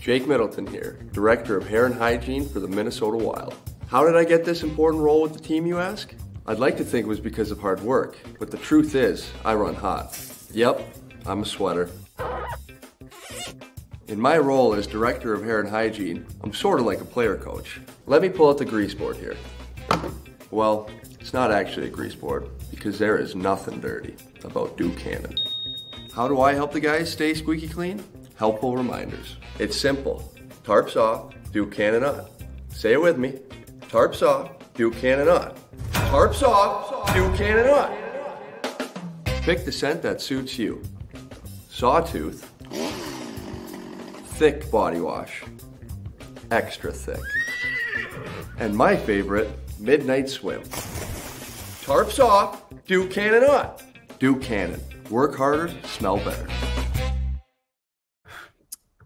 Jake Middleton here, Director of Hair and Hygiene for the Minnesota Wild. How did I get this important role with the team, you ask? I'd like to think it was because of hard work, but the truth is, I run hot. Yep, I'm a sweater. In my role as Director of Hair and Hygiene, I'm sort of like a player coach. Let me pull out the grease board here. Well, it's not actually a grease board, because there is nothing dirty about Duke Cannon. How do I help the guys stay squeaky clean? Helpful reminders. It's simple. Tarps off, Duke Cannon on. Say it with me. Tarps off, Duke Cannon on. Tarps off, Duke Cannon on. Pick the scent that suits you. Sawtooth. Thick body wash. Extra thick. And my favorite, Midnight Swim. Tarps off, Duke Cannon on. Duke Cannon. Work harder, smell better.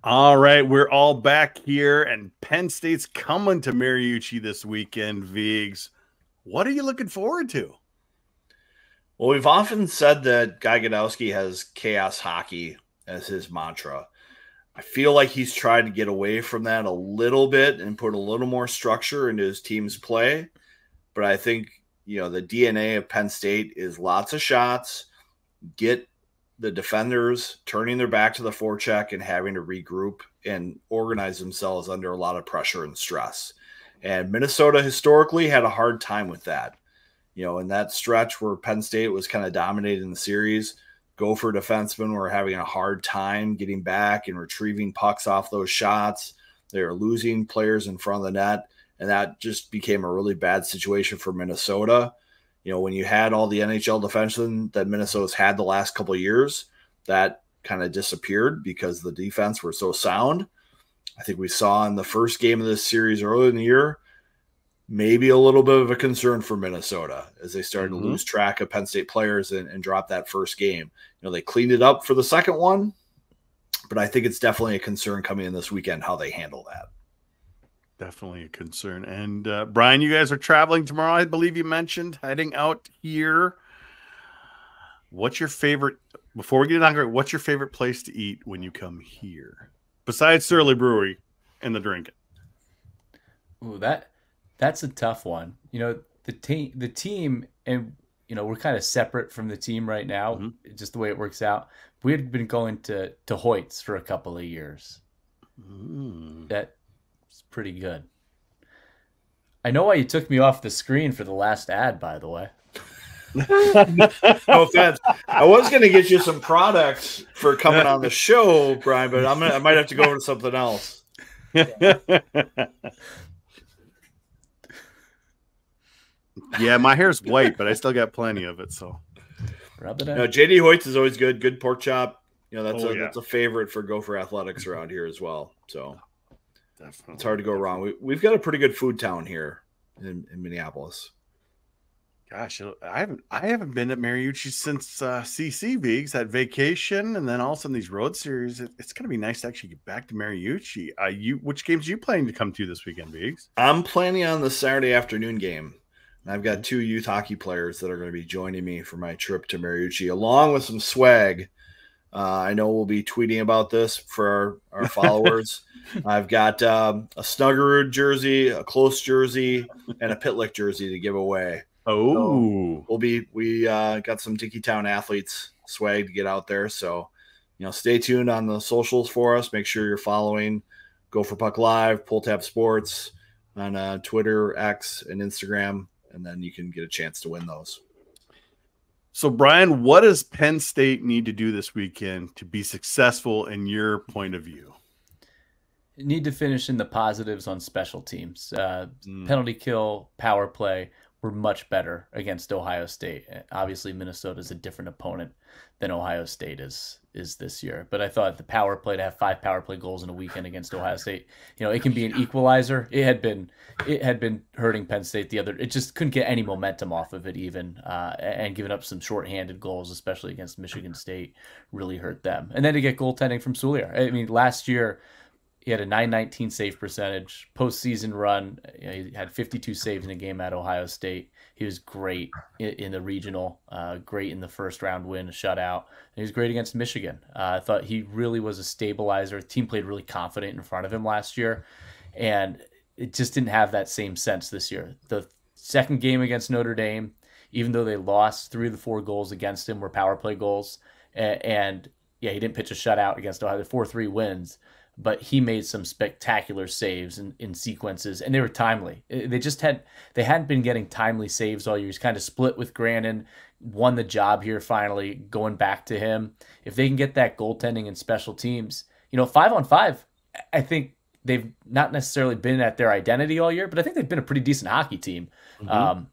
All right, we're all back here, and Penn State's coming to Mariucci this weekend, Vigs. What are you looking forward to? Well, we've often said that Guy Gadowsky has chaos hockey as his mantra. I feel like he's tried to get away from that a little bit and put a little more structure into his team's play. But I think, you know, the DNA of Penn State is lots of shots, get the defenders turning their back to the forecheck and having to regroup and organize themselves under a lot of pressure and stress. And Minnesota historically had a hard time with that you know, in that stretch where Penn State was kind of dominating the series, Gopher defensemen were having a hard time getting back and retrieving pucks off those shots. They were losing players in front of the net, and that just became a really bad situation for Minnesota. You know, when you had all the NHL defensemen that Minnesota's had the last couple of years, that kind of disappeared because the defense were so sound. I think we saw in the first game of this series earlier in the year, maybe a little bit of a concern for Minnesota as they started Mhm. to lose track of Penn State players and, and drop that first game. You know, they cleaned it up for the second one, but I think it's definitely a concern coming in this weekend how they handle that. Definitely a concern. And uh, Brian, you guys are traveling tomorrow, I believe you mentioned, heading out here. What's your favorite, before we get on, what's your favorite place to eat when you come here? Besides Surly Brewery and the drinking. Ooh, that that's a tough one. You know, the team the team and you know, we're kind of separate from the team right now, Mhm. just the way it works out. We had been going to to Hoyt's for a couple of years. Mm. That's pretty good. I know why you took me off the screen for the last ad, by the way. No offense. I was going to get you some products for coming on the show, Brian, but I'm gonna, I might have to go over to something else. Yeah, my hair's white, but I still got plenty of it. So Rub it in. No, JD Hoyt's is always good. Good pork chop. You know, that's Oh, a yeah. that's a favorite for Gopher Athletics around here as well. So definitely. it's hard to go wrong. We, we've got a pretty good food town here in, in Minneapolis. Gosh, I haven't I haven't been at Mariucci since uh, CC Bigs that vacation, and then all of a sudden these road series. It, it's gonna be nice to actually get back to Mariucci. Uh, you which games are you planning to come to this weekend, Vigs? I'm planning on the Saturday afternoon game. And I've got two youth hockey players that are going to be joining me for my trip to Mariucci, along with some swag. Uh, I know we'll be tweeting about this for our, our followers. I've got um, a Snuggerud jersey, a close jersey, and a Pitlick jersey to give away. Oh, We'll be we uh, got some Dinkytown athletes swag to get out there. So, you know, stay tuned on the socials for us. Make sure you're following Gopher Puck Live, Pull Tab Sports on uh, Twitter, X, and Instagram, and then you can get a chance to win those. so Brian, what does Penn State need to do this weekend to be successful in your point of view? need to finish in the positives on special teams. Uh, Mm. Penalty kill, power play were much better against Ohio State. Obviously, Minnesota is a different opponent than Ohio State is is this year. But I thought the power play to have five power play goals in a weekend against Ohio State, you know, it can be an equalizer. It had been it had been hurting Penn State the other. It just couldn't get any momentum off of it even, uh, and giving up some shorthanded goals, especially against Michigan State, really hurt them. And then to get goaltending from Soulier. I mean, last year he had a 919 save percentage. Postseason run, you know, he had 52 saves in a game at Ohio State. He was great in, in the regional, uh, great in the first round win, a shutout. And he was great against Michigan. Uh, I thought he really was a stabilizer. The team played really confident in front of him last year, and it just didn't have that same sense this year. The second game against Notre Dame, even though they lost, three of the four goals against him were power play goals, and, and yeah, he didn't pitch a shutout against Ohio. Four three wins but he made some spectacular saves in, in sequences and they were timely. They just had they hadn't been getting timely saves all year. He's kind of split with Grannan won the job here finally going back to him. If they can get that goaltending and special teams you know five on five i think they've not necessarily been at their identity all year but i think they've been a pretty decent hockey team. Um,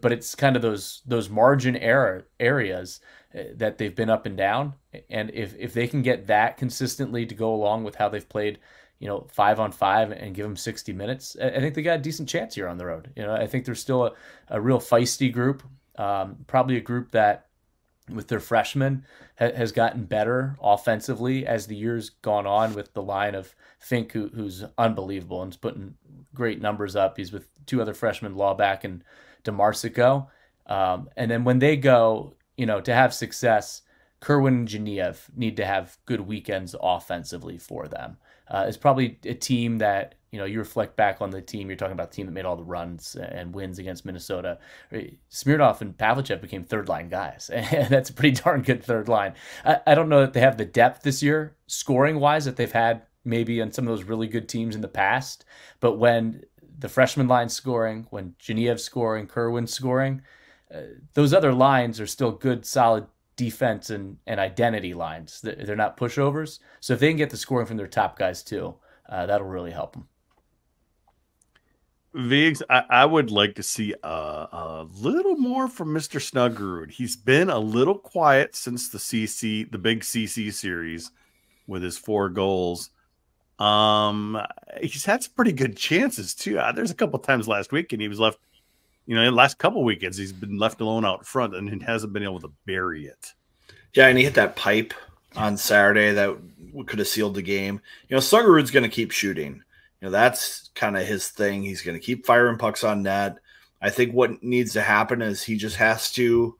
but it's kind of those those margin error areas uh, that they've been up and down. And if if they can get that consistently to go along with how they've played you know five on five and give them 60 minutes i I think they got a decent chance here on the road. You know i think they're still a, a real feisty group um, probably a group that with their freshmen ha- has gotten better offensively as the years gone on with the line of Fink who, who's unbelievable and is putting great numbers up. He's with two other freshmen Laubach and DiMarsico um, and then when they go you know to have success Kerwin and Dzhaniyev need to have good weekends offensively for them. Uh, it's probably a team that you know you reflect back on the team. You're talking about the team that made all the runs and wins against Minnesota. Smirnov and Pavlychev became third line guys, and that's a pretty darn good third line. I, I don't know that they have the depth this year, scoring wise, that they've had maybe on some of those really good teams in the past. But when the freshman line scoring, when Dzhaniyev scoring, Kerwin scoring, uh, those other lines are still good, solid defense and, and identity lines. They're not pushovers. So if they can get the scoring from their top guys too, uh, that'll really help them. Vigs, I, I would like to see a, a little more from Mr. Snuggerud. He's been a little quiet since the CC, the big CC series, with his four goals. Um, he's had some pretty good chances too. Uh, there's a couple times last week, and he was left. You know, the last couple weekends, he's been left alone out front and he hasn't been able to bury it. Yeah, and he hit that pipe on Saturday that could have sealed the game. You know, Snuggerud's going to keep shooting. You know, that's kind of his thing. He's going to keep firing pucks on net. I think what needs to happen is he just has to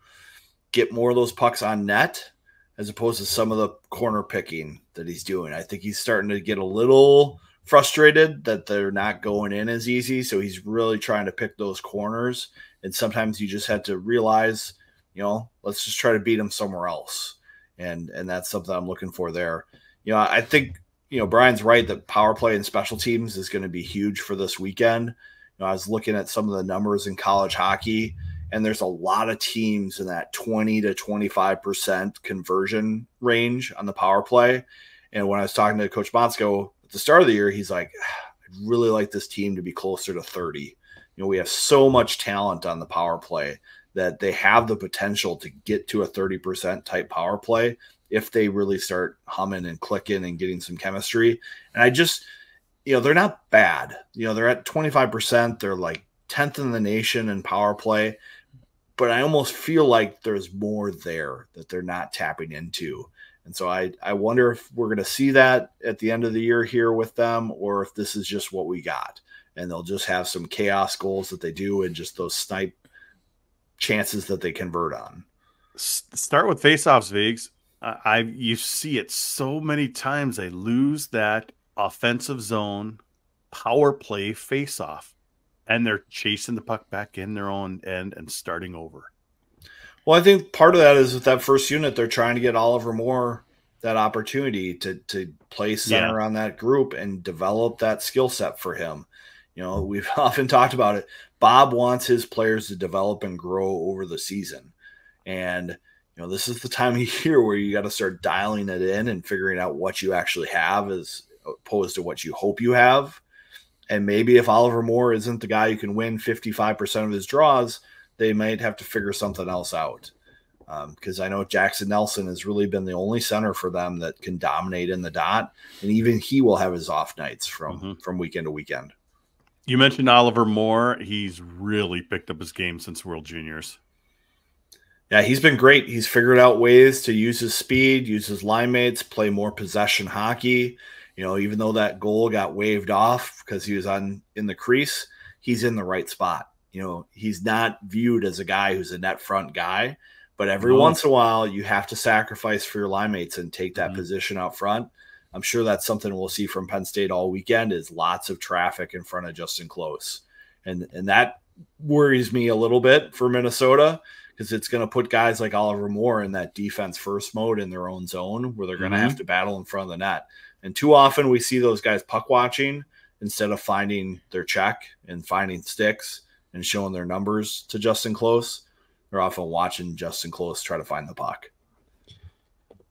get more of those pucks on net as opposed to some of the corner picking that he's doing. I think he's starting to get a little frustrated that they're not going in as easy. So he's really trying to pick those corners. And sometimes you just have to realize, you know, let's just try to beat him somewhere else. And and that's something I'm looking for there. You know, I think you know Brian's right that power play and special teams is going to be huge for this weekend. You know, I was looking at some of the numbers in college hockey, and there's a lot of teams in that 20 to 25 percent conversion range on the power play. And when I was talking to Coach Motzko at the start of the year, he's like, "I'd really like this team to be closer to 30." You know, we have so much talent on the power play that they have the potential to get to a 30% type power play if they really start humming and clicking and getting some chemistry. And I just, you know, they're not bad. You know, they're at 25%. They're like 10th in the nation in power play. But I almost feel like there's more there that they're not tapping into. And so I, I wonder if we're going to see that at the end of the year here with them, or if this is just what we got. And they'll just have some chaos goals that they do and just those snipe chances that they convert on. Start with faceoffs, Vigs. I you see it so many times. They lose that offensive zone power play faceoff, and they're chasing the puck back in their own end and starting over. Well, I think part of that is with that first unit, they're trying to get Oliver Moore that opportunity to to play center yeah. on that group and develop that skill set for him. You know, we've often talked about it. Bob wants his players to develop and grow over the season. And you know, this is the time of year where you got to start dialing it in and figuring out what you actually have as opposed to what you hope you have. And maybe if Oliver Moore isn't the guy who can win 55% of his draws, they might have to figure something else out. Because um, I know Jackson Nelson has really been the only center for them that can dominate in the dot, and even he will have his off nights from mm-hmm. from weekend to weekend. You mentioned Oliver Moore; he's really picked up his game since World Juniors. Yeah, he's been great. He's figured out ways to use his speed, use his line mates, play more possession hockey. You know, even though that goal got waved off because he was on in the crease, he's in the right spot. You know, he's not viewed as a guy who's a net front guy, but every once in a while you have to sacrifice for your line mates and take that mm-hmm. position out front. I'm sure that's something we'll see from Penn State all weekend is lots of traffic in front of Justen Close. And and that worries me a little bit for Minnesota because it's going to put guys like Oliver Moore in that defense first mode in their own zone where they're going to mm-hmm. have to battle in front of the net. And too often we see those guys puck watching instead of finding their check and finding sticks and showing their numbers to Justen Close. They're often watching Justen Close try to find the puck.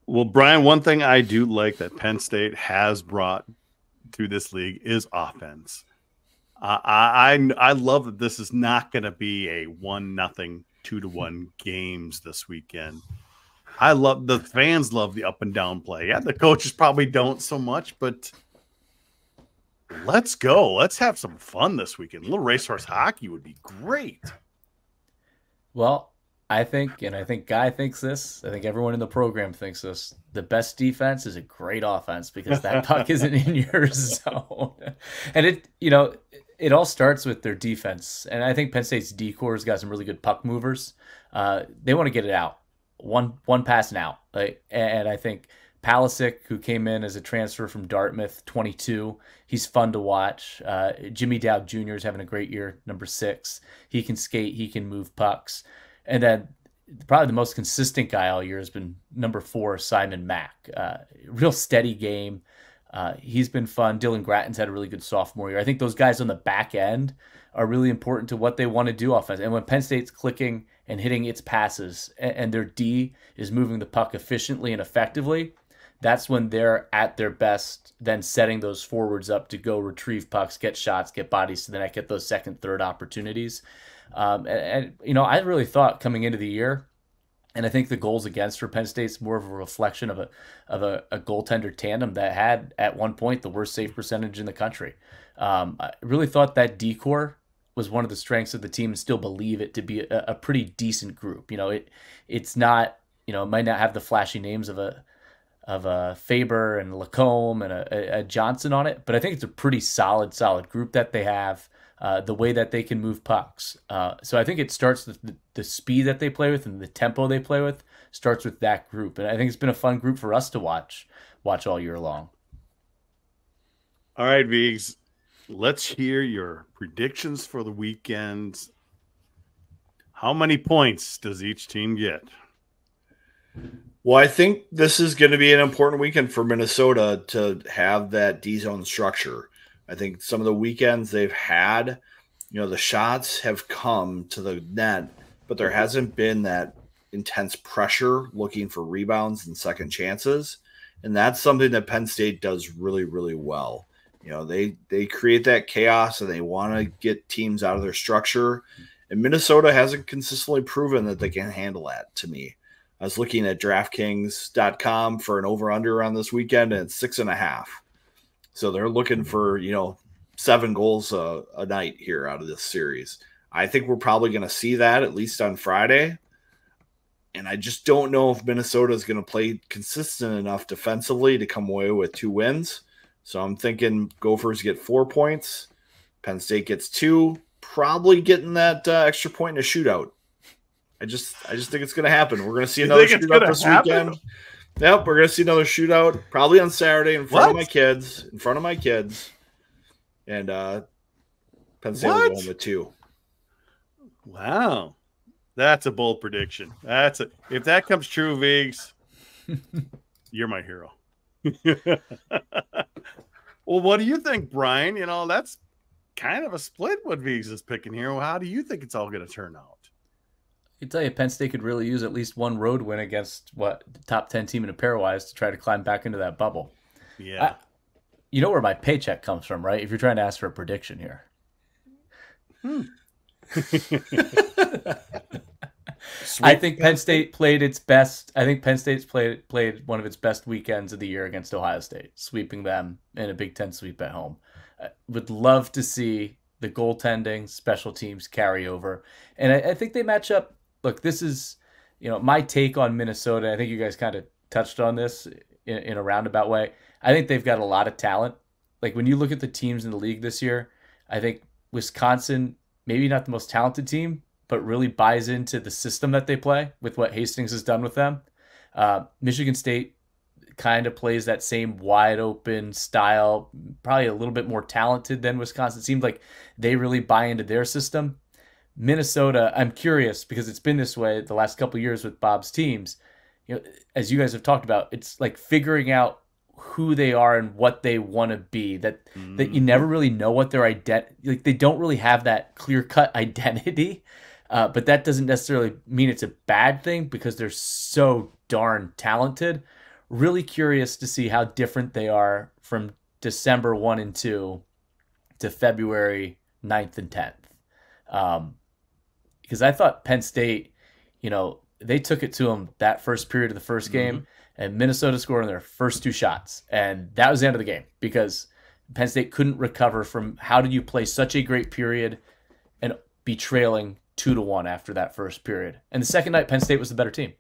Well, Brian, one thing I do like that Penn State has brought through this league is offense. I I, I love that this is not going to be a one nothing two to one games this weekend. I love the fans love the up and down play. Yeah, the coaches probably don't so much, but let's go. Let's have some fun this weekend. A little racehorse hockey would be great. Well, I think, and I think Guy thinks this. I think everyone in the program thinks this. The best defense is a great offense because that puck isn't in your zone. And it, you know, it all starts with their defense, and I think Penn State's D corps's got some really good puck movers. Uh, they want to get it out, one one pass out. Like, and I think Palisic, who came in as a transfer from Dartmouth, 22, he's fun to watch. Uh, Jimmy Dowd Jr. is having a great year, number six. He can skate, he can move pucks, and then probably the most consistent guy all year has been number four, Simon Mack. Uh, real steady game. Uh, he's been fun. Dylan Gratton's had a really good sophomore year. I think those guys on the back end are really important to what they want to do offense. And when Penn State's clicking and hitting its passes and, their D is moving the puck efficiently and effectively, that's when they're at their best, then setting those forwards up to go retrieve pucks, get shots, get bodies to the net, get those second, third opportunities. Um, and, and, you know, I really thought coming into the year and I think the goals against for Penn State's more of a reflection of a of a, a goaltender tandem that had at one point the worst save percentage in the country. Um, I really thought that D corps was one of the strengths of the team and still believe it to be a, a pretty decent group. You know, it it's not you know it might not have the flashy names of a of a Faber and LaCombe and a, a Johnson on it, but I think it's a pretty solid solid group that they have. Uh, the way that they can move pucks. Uh, so I think it starts with the, the, speed that they play with and the tempo they play with starts with that group. And I think it's been a fun group for us to watch watch all year long. All right, Vigs, let's hear your predictions for the weekend. How many points does each team get? Well, I think this is going to be an important weekend for Minnesota to have that D zone structure. I think some of the weekends they've had, you know, the shots have come to the net, but there hasn't been that intense pressure looking for rebounds and second chances. And that's something that Penn State does really, really well. You know, they they create that chaos and they want to mm. get teams out of their structure. And Minnesota hasn't consistently proven that they can handle that to me. I was looking at DraftKings.com for an over under on this weekend, and six and a half. So they're looking mm. for, you know, seven goals a, a night here out of this series. I think we're probably going to see that at least on Friday. And I just don't know if Minnesota is going to play consistent enough defensively to come away with two wins. So I'm thinking Gophers get four points, Penn State gets two, probably getting that uh, extra point in a shootout. I just I just think it's going to happen. We're going to see another shootout this happen? weekend. Yep, we're going to see another shootout probably on Saturday in front what? of my kids. In front of my kids, and uh, Penn State what? will go with two. Wow, that's a bold prediction. That's a if that comes true, Vigs, you're my hero. well, what do you think, Brian? You know, that's kind of a split what Vigs is picking here. How do you think it's all going to turn out? I tell you, Penn State could really use at least one road win against what the top ten team in a pairwise to try to climb back into that bubble. Yeah, I, you know where my paycheck comes from, right? If you're trying to ask for a prediction here. Hmm. I think Penn State played its best. I think Penn State's played played one of its best weekends of the year against Ohio State, sweeping them in a Big Ten sweep at home. I would love to see the goaltending, special teams carry over, and I, I think they match up look, this is, you know, my take on Minnesota. I think you guys kind of touched on this in, in a roundabout way. I think they've got a lot of talent. Like when you look at the teams in the league this year, I think Wisconsin, maybe not the most talented team, but really buys into the system that they play with what Hastings has done with them. Uh, Michigan State kind of plays that same wide open style, probably a little bit more talented than Wisconsin. It seemed like they really buy into their system. Minnesota, I'm curious because it's been this way the last couple years with Bob's teams. You know, as you guys have talked about, it's like figuring out who they are and what they want to be. That mm. that you never really know what their identity. Like they don't really have that clear cut identity. Uh, but that doesn't necessarily mean it's a bad thing because they're so darn talented. Really curious to see how different they are from December 1 and 2 to February 9th and 10th. Um, because I thought Penn State, you know, they took it to them that first period of the 1st mm-hmm. game, and Minnesota scored on their first two shots, and that was the end of the game because Penn State couldn't recover from how did you play such a great period and be trailing two to one after that first period. And the second night, Penn State was the better team.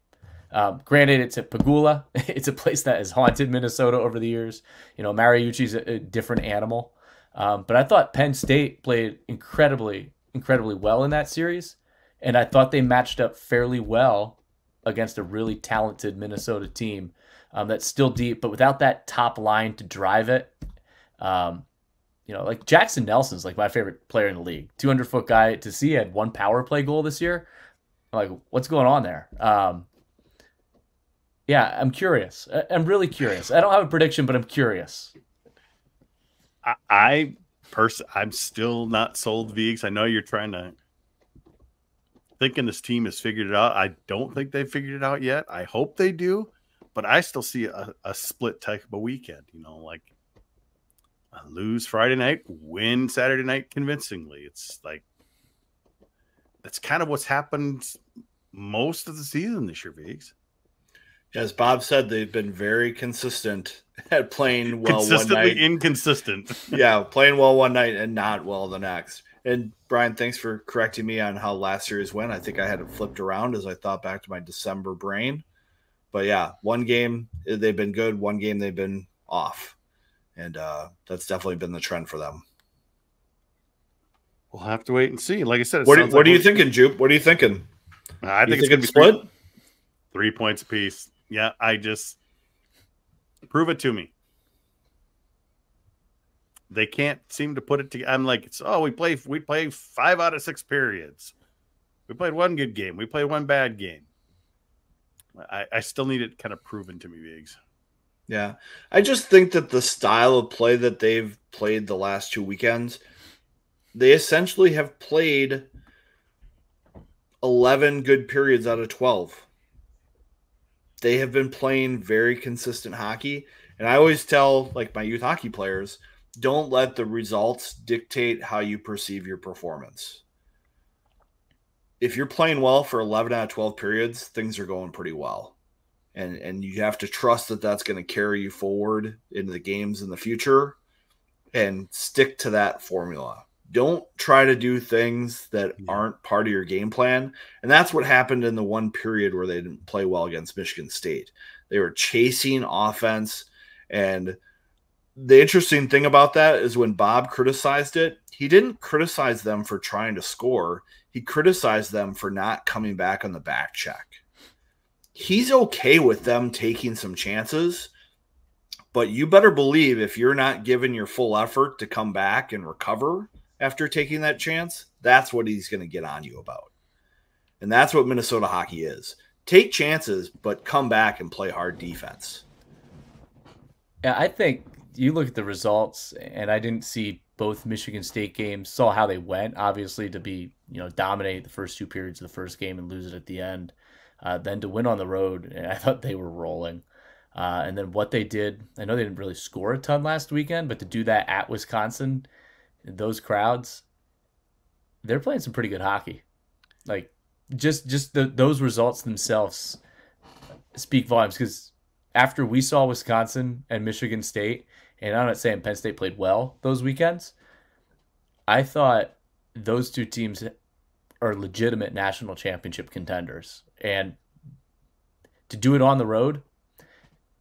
Um, granted, it's at Pegula. It's a place that has haunted Minnesota over the years. You know, Mariucci's a, a different animal. Um, but I thought Penn State played incredibly, incredibly well in that series and I thought they matched up fairly well against a really talented Minnesota team um, that's still deep, but without that top line to drive it. Um, you know, like Jackson Nelson's like my favorite player in the league, 200 foot guy. To see had one power play goal this year, I'm like, what's going on there? Um, yeah, I'm curious. I'm really curious. I don't have a prediction, but I'm curious. I, I person, I'm still not sold, Vigs. I know you're trying to thinking this team has figured it out. I don't think they've figured it out yet. I hope they do, but I still see a, a split type of a weekend. You know, like lose Friday night, win Saturday night convincingly. It's like that's kind of what's happened most of the season this year. As Bob said, they've been very consistent at playing well Consistently one night. inconsistent. yeah, playing well one night and not well the next. And Brian, thanks for correcting me on how last year's went. I think I had it flipped around as I thought back to my December brain. But yeah, one game they've been good, one game they've been off. And uh, that's definitely been the trend for them. We'll have to wait and see. Like I said, what, do, what like are you thinking, Jupe? What are you thinking? I think, think it's going to be split. Three, three points apiece. Yeah, I just prove it to me they can't seem to put it together. I'm like, it's oh, we play we play five out of six periods. We played one good game. We played one bad game. I, I still need it kind of proven to me, Vigs. Yeah. I just think that the style of play that they've played the last two weekends, they essentially have played 11 good periods out of 12. They have been playing very consistent hockey. And I always tell like my youth hockey players – don't let the results dictate how you perceive your performance. If you're playing well for 11 out of 12 periods, things are going pretty well. And and you have to trust that that's going to carry you forward into the games in the future and stick to that formula. Don't try to do things that aren't part of your game plan. And that's what happened in the one period where they didn't play well against Michigan State. They were chasing offense and the interesting thing about that is when Bob criticized it, he didn't criticize them for trying to score. He criticized them for not coming back on the back check. He's okay with them taking some chances, but you better believe if you're not giving your full effort to come back and recover after taking that chance, that's what he's going to get on you about. And that's what Minnesota hockey is. Take chances, but come back and play hard defense. Yeah, I think you look at the results, and I didn't see both Michigan State games. Saw how they went, obviously, to be you know dominate the first two periods of the first game and lose it at the end. Uh, then to win on the road, and I thought they were rolling. Uh, and then what they did, I know they didn't really score a ton last weekend, but to do that at Wisconsin, those crowds, they're playing some pretty good hockey. Like just just the, those results themselves speak volumes because after we saw Wisconsin and Michigan State, and I'm not saying Penn State played well those weekends, I thought those two teams are legitimate national championship contenders. And to do it on the road,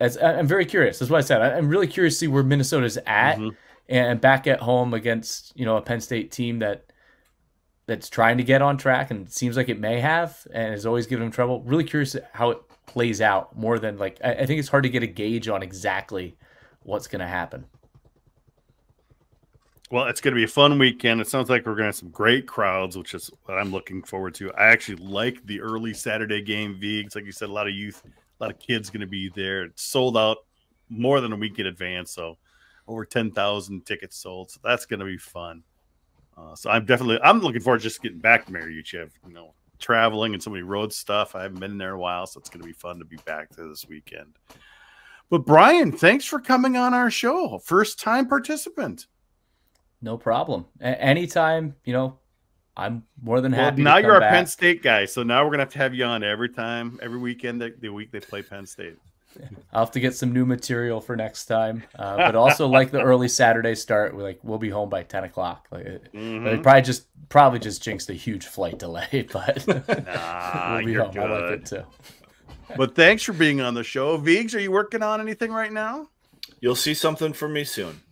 as I'm very curious. That's what I said. I'm really curious to see where Minnesota's at mm-hmm. and back at home against, you know, a Penn State team that that's trying to get on track and seems like it may have and has always given them trouble. Really curious how it plays out more than like I, I think it's hard to get a gauge on exactly what's going to happen. Well, it's going to be a fun weekend. It sounds like we're going to have some great crowds, which is what I'm looking forward to. I actually like the early Saturday game. Vigs, like you said, a lot of youth, a lot of kids going to be there. It's sold out more than a week in advance, so over 10,000 tickets sold. So that's going to be fun. Uh, so I'm definitely I'm looking forward to just getting back to Mariucci. You know, traveling and so many road stuff. I haven't been there a while, so it's going to be fun to be back there this weekend. But Brian, thanks for coming on our show. First time participant. No problem. A- anytime, you know, I'm more than happy. Well, now you're back. a Penn State guy, so now we're gonna have to have you on every time, every weekend that the week they play Penn State. I'll have to get some new material for next time, uh, but also like the early Saturday start. We're like we'll be home by ten o'clock. Like, mm-hmm. probably just probably just jinxed a huge flight delay, but nah, we'll be home. Good. I like it too. but thanks for being on the show, Vigs. Are you working on anything right now? You'll see something from me soon.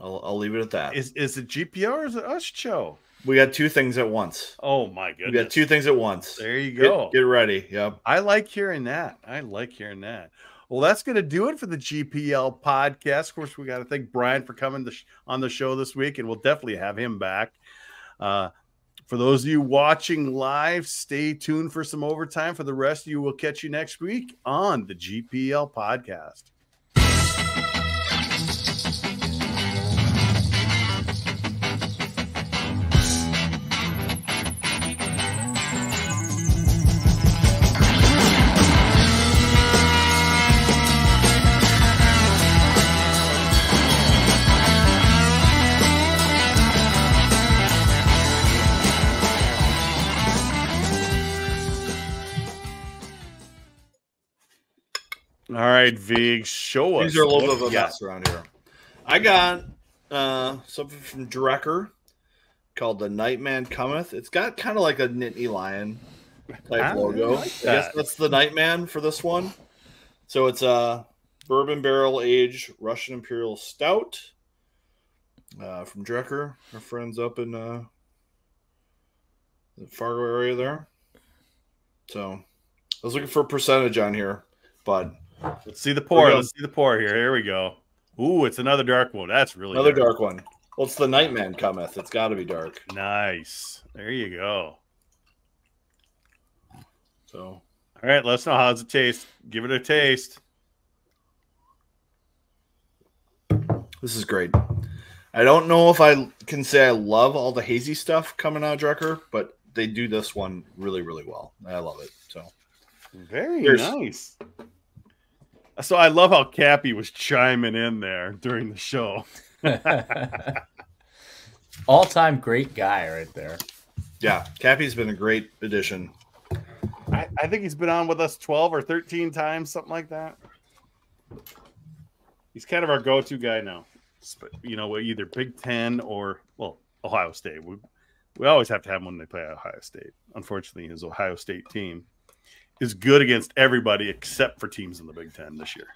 I'll, I'll leave it at that. Is is it GPO or is it us show? We got two things at once. Oh my goodness. We got two things at once. There you go. Get, get ready. Yep. I like hearing that. I like hearing that. Well, that's going to do it for the GPL podcast. Of course, we got to thank Brian for coming sh- on the show this week, and we'll definitely have him back. Uh, for those of you watching live, stay tuned for some overtime. For the rest of you, we'll catch you next week on the GPL podcast. All right, Vig, show us. These are a little bit of a mess around here. I got uh, something from Drekker called the Nightman Cometh. It's got kind of like a Nittany Lion type logo. Like I guess that's the Nightman for this one. So it's a bourbon barrel aged Russian Imperial Stout uh, from Drekker, our friends up in uh, the Fargo area there. So I was looking for a percentage on here, but Let's see the pour. Let's see the pour here. Here we go. Ooh, it's another dark one. That's really another dark, dark one. Well, it's the Nightman cometh. It's got to be dark. Nice. There you go. So, all right, let's know how's it taste. Give it a taste. This is great. I don't know if I can say I love all the hazy stuff coming out of Drekker, but they do this one really, really well. I love it. So, very Here's, nice. So I love how Cappy was chiming in there during the show. All time great guy right there. Yeah, Cappy's been a great addition. I, I think he's been on with us 12 or 13 times, something like that. He's kind of our go to guy now. You know, either Big Ten or, well, Ohio State. We, we always have to have him when they play Ohio State. Unfortunately, his Ohio State team is good against everybody except for teams in the Big Ten this year.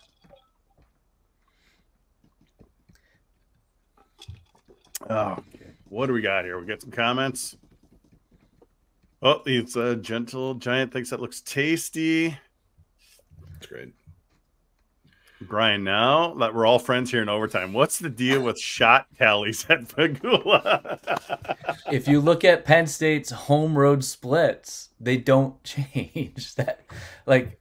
Okay. What do we got here? We got some comments. Oh, it's a gentle giant thinks that looks tasty. That's great. Brian, now that we're all friends here in overtime, what's the deal with shot tallies at Pegula? if you look at Penn State's home road splits, they don't change. That, like,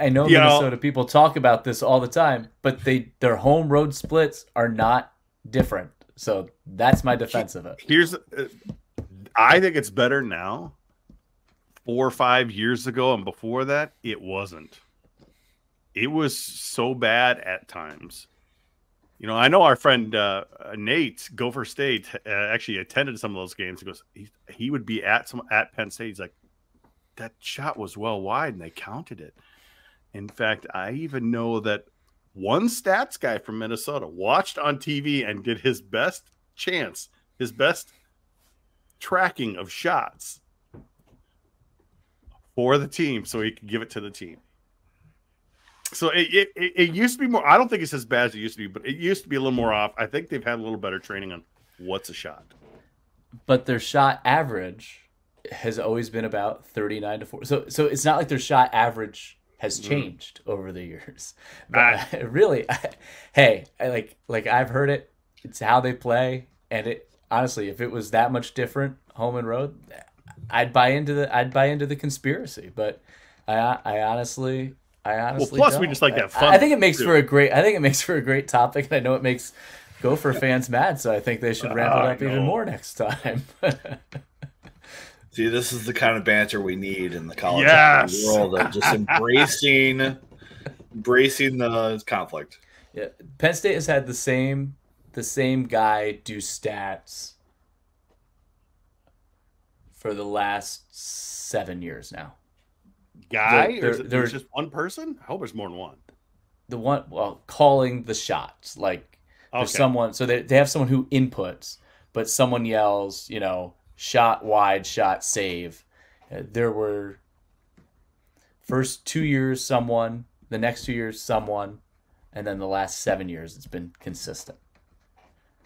I- know You know- Minnesota people talk about this all the time, but they their home road splits are not different. So that's my defense of it. Here's, uh, I think it's better now. Four or five years ago and before that, it wasn't. It was so bad at times. You know, I know our friend uh, Nate Gopher State uh, actually attended some of those games. He goes, he, he would be at some at Penn State. He's like, that shot was well wide, and they counted it. In fact, I even know that one stats guy from Minnesota watched on TV and did his best chance, his best tracking of shots for the team so he could give it to the team. So it, it, it used to be more. I don't think it's as bad as it used to be, but it used to be a little more hmm. off. I think they've had a little better training on what's a shot. But their shot average has always been about 39 to 4. So so it's not like their shot average has hmm. changed over the years. But uh, really hey, I like like I've heard it. It's how they play and it honestly if it was that much different home and road, I'd buy into the I'd buy into the conspiracy, but I I honestly I honestly plus we don't. just like that fun I think it makes too. for a great I think it makes for a great topic and I know it makes Gopher fans mad, so I think they should ramp it I up even more next time. See, this is the kind of banter we need in the college Yes. world of just embracing, embracing the conflict. Yeah, Penn State has had the same the same guy do stats for the last seven years now. Guy, They're- or is it there's just one person? I hope there's more than one. The one well calling the shots like there's someone so they they have someone who inputs, but someone yells, you know, shot wide, shot save. Uh, there were first two years someone, the next two years someone, and then the last seven years it's been consistent.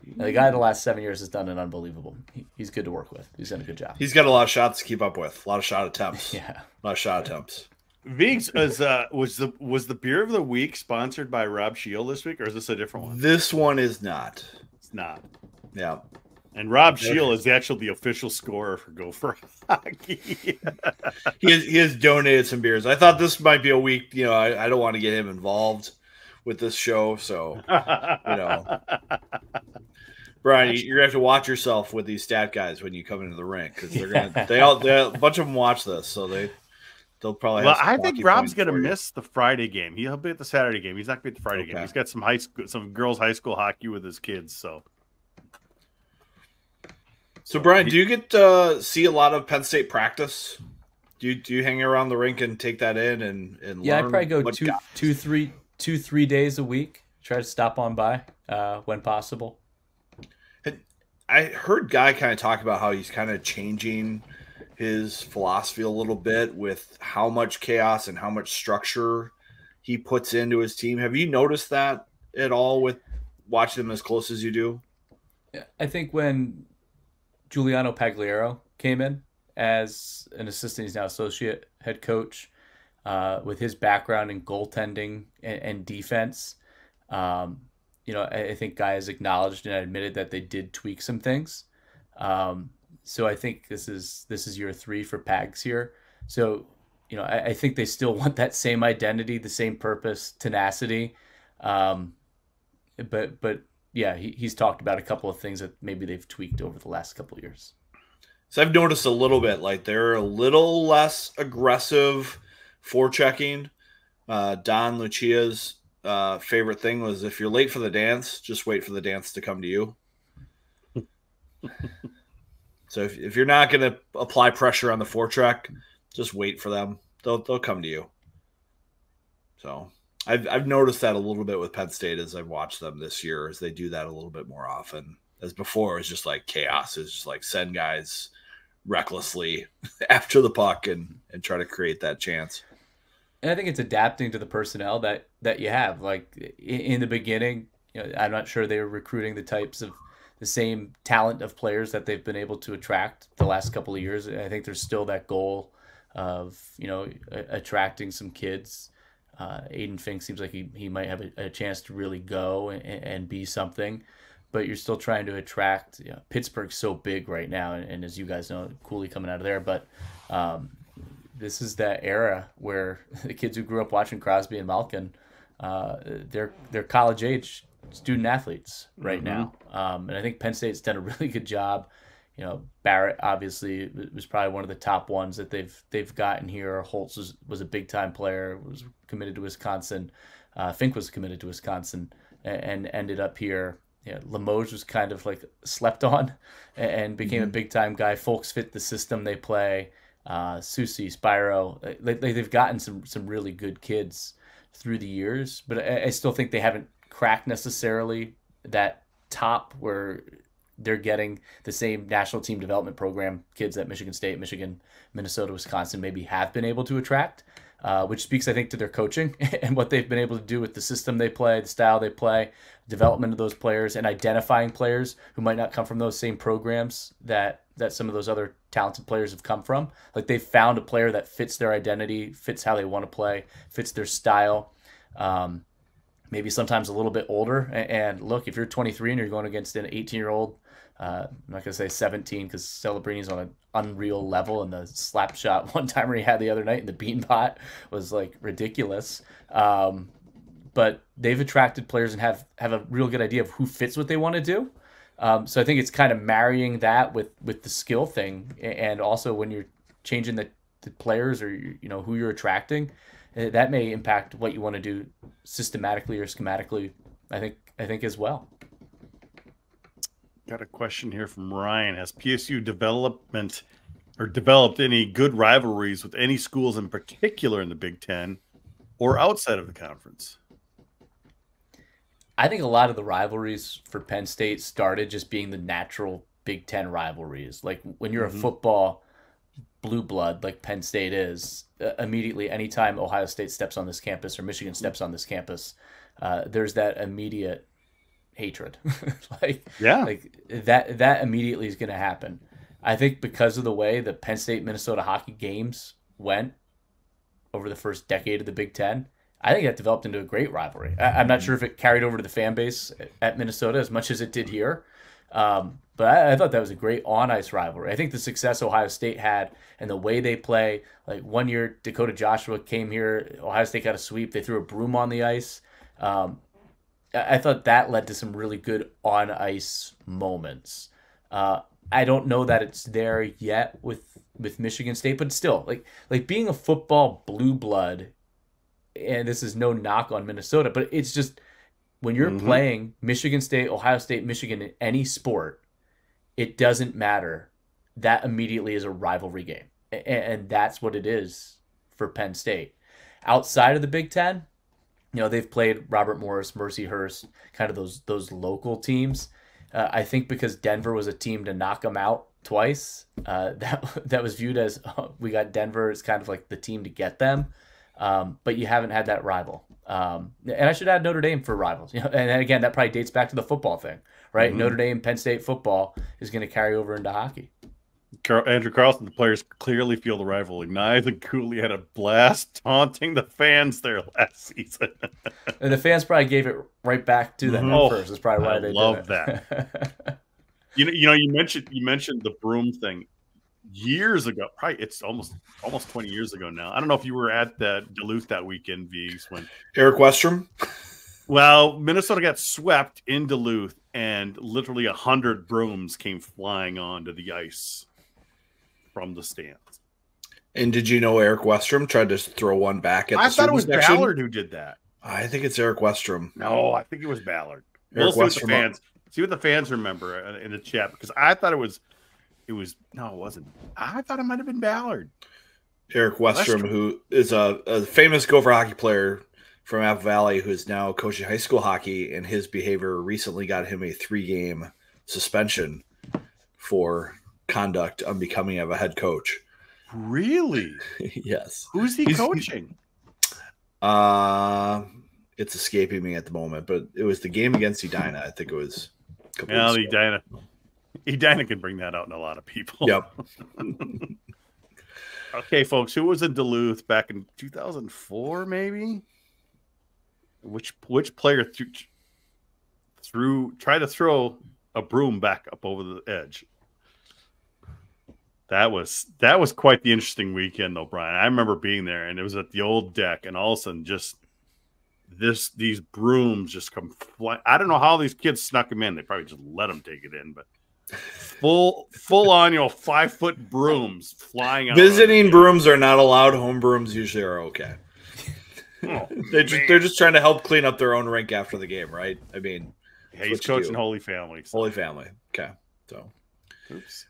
And the guy the last seven years has done an unbelievable. He, he's good to work with. He's done a good job. He's got a lot of shots to keep up with, a lot of shot attempts, Yeah. a lot of shot attempts. Vigs is uh was the was the beer of the week sponsored by Rob Shield this week, or is this a different one? This one is not. It's not. Yeah. And Rob Okay. Shield is actually the official scorer for Gopher Hockey. He has, he has donated some beers. I thought this might be a week, you know, I, I don't want to get him involved with this show. So, you know, Brian, you- you're gonna have to watch yourself with these stat guys when you come into the rink because they're gonna they all they, a bunch of them watch this, so they they'll probably. well, have I think Rob's gonna miss the Friday game. He'll be at the Saturday game. He's not gonna be at the Friday game. He's got some high school, some girls' high school hockey with his kids. So So, Brian, do you get to uh, see a lot of Penn State practice? Do you do you hang around the rink and take that in and and Yeah, I probably go what two, guys- two, three, two, three days a week. Try to stop on by uh, when possible. I heard Guy kind of talk about how he's kind of changing his philosophy a little bit with how much chaos and how much structure he puts into his team. Have you noticed that at all with watching them as close as you do? I think when Giuliano Pagliaro came in as an assistant, he's now associate head coach. Uh, with his background in goaltending and, and defense, um, you know, I, I think guys acknowledged and admitted that they did tweak some things. Um, so I think this is this is year three for Pags here. So you know, I, I think they still want that same identity, the same purpose, tenacity. Um, but but yeah, he, he's talked about a couple of things that maybe they've tweaked over the last couple of years. So I've noticed a little bit like they're a little less aggressive forechecking. Uh, Don Lucia's uh, favorite thing was if you're late for the dance, just wait for the dance to come to you. so if, if you're not going to apply pressure on the forecheck, just wait for them. They'll they'll come to you. So I've I've noticed that a little bit with Penn State as I've watched them this year, as they do that a little bit more often. As before, it was just like chaos. It's just like send guys recklessly after the puck and and try to create that chance. And I think it's adapting to the personnel that that you have. Like in, the beginning, you know, I'm not sure they were recruiting the types of the same talent of players that they've been able to attract the last couple of years. I think there's still that goal of you know attracting some kids. Uh, Aiden Fink seems like he, he might have a, a chance to really go and, and, be something, but you're still trying to attract. You know, Pittsburgh's so big right now, and, and, as you guys know, Cooley coming out of there, but um, this is that era where the kids who grew up watching Crosby and Malkin, uh, they're they're college age student athletes right mm-hmm. now, um, and I think Penn State's done a really good job. You know, Barratt obviously was probably one of the top ones that they've they've gotten here. Holtz was, was a big time player, was committed to Wisconsin. Uh, Fink was committed to Wisconsin and, and ended up here. You know, Limoges was kind of like slept on and became mm-hmm. a big time guy. Folks fit the system they play uh, Sucese, Spiro. They, they've gotten some some really good kids through the years, but I, I still think they haven't cracked necessarily that top where they're getting the same national team development program kids that Michigan State, Michigan, Minnesota, Wisconsin maybe have been able to attract, uh, which speaks, I think, to their coaching and what they've been able to do with the system they play, the style they play, development of those players, and identifying players who might not come from those same programs that that some of those other talented players have come from. Like they've found a player that fits their identity, fits how they want to play, fits their style. Um, maybe sometimes a little bit older. And, look, if you're 23 and you're going against an 18 year old, uh, I'm not going to say 17 because Celebrini's on an unreal level, and the slap shot one timer he had the other night in the beanpot was like ridiculous. Um, but they've attracted players and have have a real good idea of who fits what they want to do. Um, so I think it's kind of marrying that with with the skill thing, and also when you're changing the, the players or you know who you're attracting, eh, that may impact what you want to do systematically or schematically. I think I think as well. Got a question here from Ryan. Has PSU development or developed any good rivalries with any schools in particular in the Big Ten or outside of the conference? I think a lot of the rivalries for Penn State started just being the natural Big Ten rivalries. Like when you're mm-hmm. a football blue blood, like Penn State is, uh, immediately anytime Ohio State steps on this campus or Michigan steps on this campus, uh, there's that immediate hatred. like yeah, like that that immediately is going to happen. I think because of the way the Penn State Minnesota hockey games went over the first decade of the Big Ten, I think that developed into a great rivalry. I, am not sure if it carried over to the fan base at Minnesota as much as it did here. Um, but I, I, thought that was a great on ice rivalry. I think the success Ohio State had and the way they play, like one year Dakota Joshua came here, Ohio State got a sweep, they threw a broom on the ice. Um, I, thought that led to some really good on ice moments. Uh, I don't know that it's there yet with with Michigan State, but still, like like being a football blue blood and this is no knock on Minnesota, but it's just when you're mm-hmm. playing Michigan State, Ohio State, Michigan in any sport, it doesn't matter. That immediately is a rivalry game. And that's what it is for Penn State. Outside of the Big Ten, you know, they've played Robert Morris, Mercyhurst, kind of those those local teams. Uh, I think because Denver was a team to knock them out twice, uh, that that was viewed as oh, we got Denver as kind of like the team to get them um, but you haven't had that rival. Um, and I should add Notre Dame for rivals. You know, and again, that probably dates back to the football thing, right? Mm-hmm. Notre Dame, Penn State football is going to carry over into hockey. Andrew Carlson, the players clearly feel the rivalry. Knies and Cooley had a blast taunting the fans there last season. and the fans probably gave it right back to them oh, first. That's probably why oh, I they love that. you know, you know, you mentioned you mentioned the broom thing years ago. Probably it's almost almost 20 years ago now. I don't know if you were at the Duluth that weekend, Vigs, when Erik Westrum. Well, Minnesota got swept in Duluth, and literally a hundred brooms came flying onto the ice from the stands. And did you know Erik Westrum tried to throw one back at? I thought it was section? Ballard who did that. I think it's Erik Westrum. No, I think it was Ballard. Eric we'll see what the fans see what the fans remember uh, in the chat because I thought it was, it was no, it wasn't. I thought it might have been Ballard. Erik Westrum, Westrum. who is a, a famous Gopher hockey player from Apple Valley, who is now coaching high school hockey, and his behavior recently got him a three-game suspension for conduct unbecoming of a head coach. Really? yes, Who's he He's- coaching? uh, it's escaping me at the moment, but it was the game against Edina. I think it was. Well. Edina. Edina can bring that out in a lot of people. Yep. Okay, folks, who was in Duluth back in 2004, maybe? Which which player threw, threw tried to throw a broom back up over the edge? That was that was quite the interesting weekend, though, Brian. I remember being there, and it was at the old DECC, and all of a sudden, just this these brooms just come flying. I don't know how these kids snuck them in. They probably just let them take it in, but full full on, you know, five foot brooms flying out. Visiting brooms are not allowed. Home brooms usually are okay. Oh, They just, they're just trying to help clean up their own rink after the game, right? I mean, yeah, he's coaching. Holy Family. so- Holy Family. Okay, so Oops.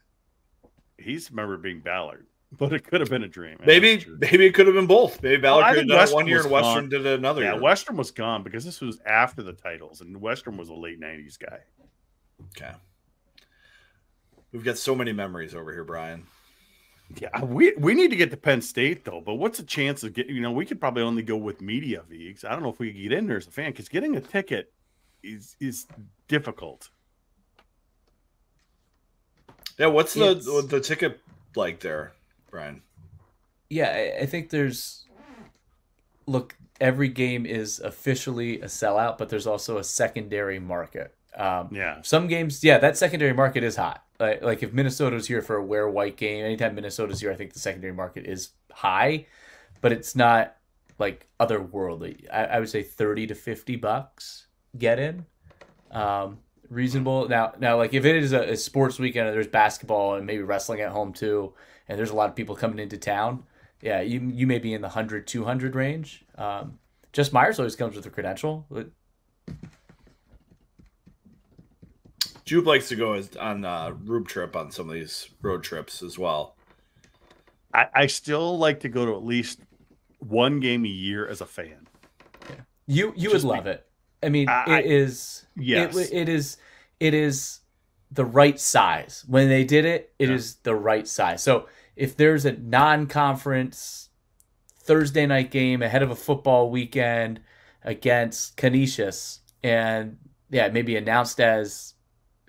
He's remember being Ballard, but it could have been a dream. maybe maybe it could have been both. Maybe Ballard I could have done it Western one year and Western gone. did it another Yeah, year. Western was gone because this was after the titles, and Western was a late '90s guy. Okay. We've got so many memories over here, Brian. Yeah, we we need to get to Penn State though. But what's the chance of getting? You know, we could probably only go with media Vigs. I don't know if we could get in there as a fan because getting a ticket is is difficult. Yeah, what's the It's- what's the ticket like there, Brian? Yeah, I, I think there's. Look, every game is officially a sellout, but there's also a secondary market. Um, Yeah, Some games, yeah, that secondary market is hot. Like, like if Minnesota's here for a wear white game, anytime Minnesota's here, I think the secondary market is high, but it's not like otherworldly. I, I would say thirty to fifty bucks get in, um, reasonable. Now, now, like if it is a, a sports weekend and there's basketball and maybe wrestling at home too, and there's a lot of people coming into town, yeah, you you may be in the 100, 200 range. Um, just Myers always comes with a credential. but Jupe likes to go on a Rube trip on some of these road trips as well. I, I still like to go to at least one game a year as a fan. You you Just would be- love it. I mean, I- it is. Yes. It, it is. It is the right size. When they did it, it is Yeah. the right size. So if there's a non-conference Thursday night game ahead of a football weekend against Canisius, and yeah, maybe announced as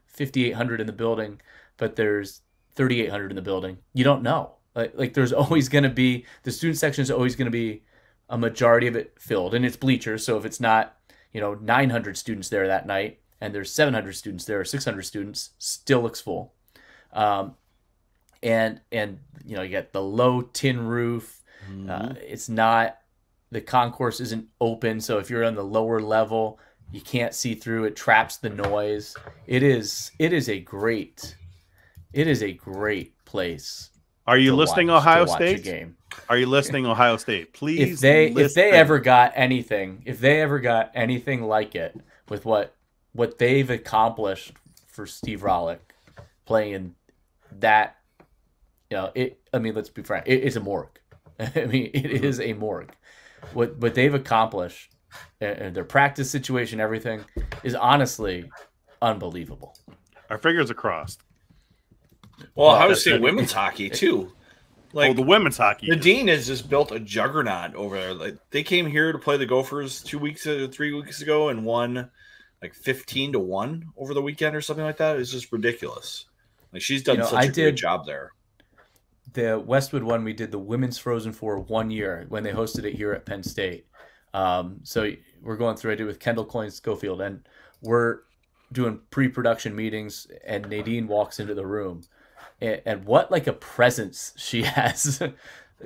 5,800 in the building, but there's 3,800 in the building. You don't know. Like, like there's always going to be the student section is always going to be a majority of it filled, and it's bleachers. So if it's not, you know, 900 students there that night, and there's 700 students there or 600 students, still looks full. Um, and and you know you get the low tin roof. Uh, it's not the concourse isn't open, so if you're on the lower level, you can't see through. It traps the noise. It is it is a great it is a great place. Are you listening, watch- Ohio State? game. Are you listening, Ohio State? Please, If they if they ever got anything, if they ever got anything like it with what what they've accomplished for Steve Rohlik playing that, you know, it. I mean, let's be frank, it, it's a morgue. I mean, it mm-hmm. is a morgue. What what they've accomplished and, and their practice situation, everything is honestly unbelievable. our fingers are crossed. Well, Well, Ohio that's State it. women's hockey too. Like oh, the women's hockey. the is- Dean has just built a juggernaut over there. Like they came here to play the Gophers two weeks, uh, three weeks ago, and won like fifteen to one over the weekend or something like that. It's just ridiculous. Like she's done You know, such I a great job there. the Westwood one we did the women's Frozen Four one year when they hosted it here at Penn State. Um, so we're going through. I did with Kendall Coyne Schofield, and we're doing pre-production meetings. And Nadine walks into the room, and, and what like a presence she has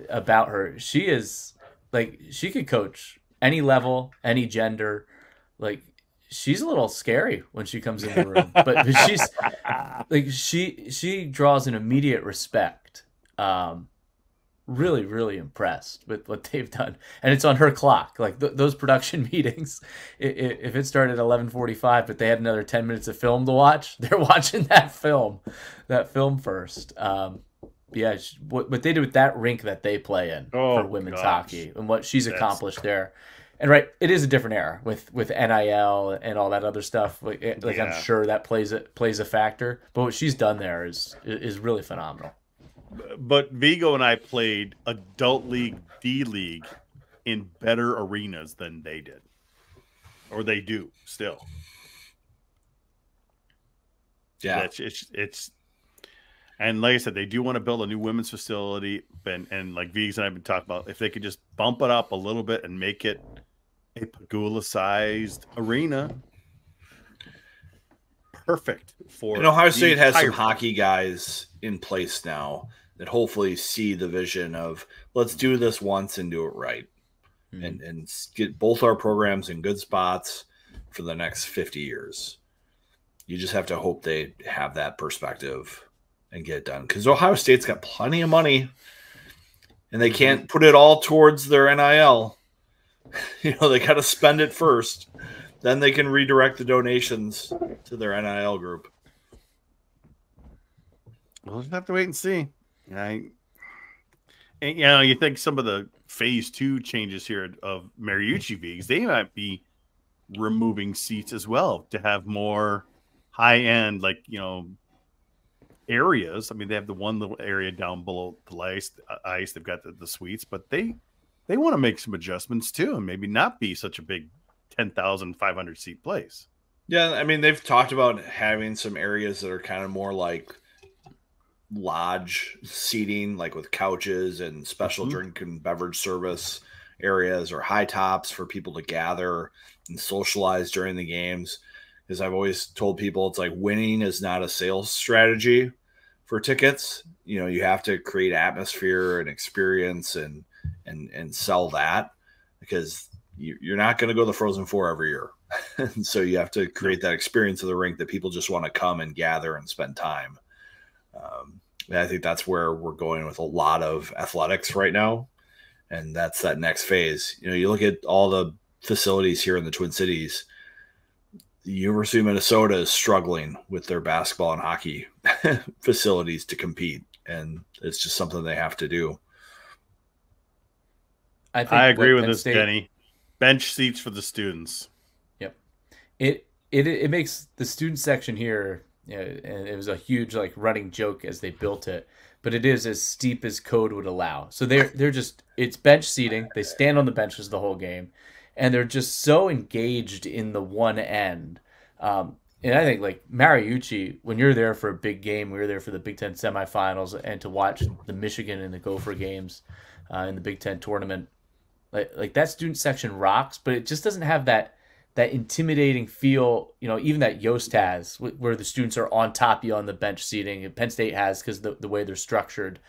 about her. She is like she could coach any level, any gender. Like she's a little scary when she comes in the room, but, but she's like she she draws an immediate respect um really, really impressed with what they've done, and it's on her clock. Like th- those production meetings, if it started at eleven forty-five, but they had another ten minutes of film to watch, they're watching that film, that film first. Um, yeah, what, what they did with that rink that they play in Oh, for women's gosh. hockey and what she's That's- accomplished there. And right, it is a different era with with NIL and all that other stuff. Like, like Yeah. I'm sure that plays a plays a factor. But what she's done there is is really phenomenal. But Vegoe and I played adult league, D league, in better arenas than they did, or they do still. Yeah. It's it's it's and like I said, they do want to build a new women's facility, and and like Vigs and I've been talking about, if they could just bump it up a little bit and make it a Pegula sized arena, perfect for. And Ohio State has some hockey guys in place now that hopefully see the vision of let's do this once and do it right, Mhm. and and get both our programs in good spots for the next fifty years. You just have to hope they have that perspective and get it done because Ohio State's got plenty of money, and they can't put it all towards their NIL. You know they got to spend it first, then they can redirect the donations to their NIL group. We'll just have to wait and see. I, and, you know, you think some of the phase two changes here of Mariucci Vigs, they might be removing seats as well to have more high end, like you know, areas. I mean, they have the one little area down below the ice. uh, Ice, they've got the, the suites, but they they want to make some adjustments too, and maybe not be such a big ten thousand five hundred seat place. Yeah, I mean they've talked about having some areas that are kind of more like lodge seating, like with couches and special Mhm. drink and beverage service areas or high tops for people to gather and socialize during the games. Because I've always told people it's like winning is not a sales strategy for tickets. You know, you have to create atmosphere and experience and and and sell that because you, you're not going to go to the Frozen Four every year. and so you have to create that experience of the rink that people just want to come and gather and spend time. Um, and I think that's where we're going with a lot of athletics right now, and that's that next phase. You know, you look at all the facilities here in the Twin Cities. The University of Minnesota is struggling with their basketball and hockey facilities to compete, and it's just something they have to do. I, think I agree with Penn this, State- Denny. Bench seats for the students. Yep. It it it makes the student section here and it was a huge like running joke as they built it but it is as steep as code would allow. So they're they're just it's bench seating. They stand on the benches the whole game and they're just so engaged in the one end. Um, and I think like Mariucci, when you're there for a big game, we were there for the Big Ten semifinals, and to watch the Michigan and the Gopher games uh, in the Big Ten tournament, like like that student section rocks, but it just doesn't have that that intimidating feel, you know, even that Yost has, where the students are on top of you on the bench seating, Penn State has because the, the way they're structured.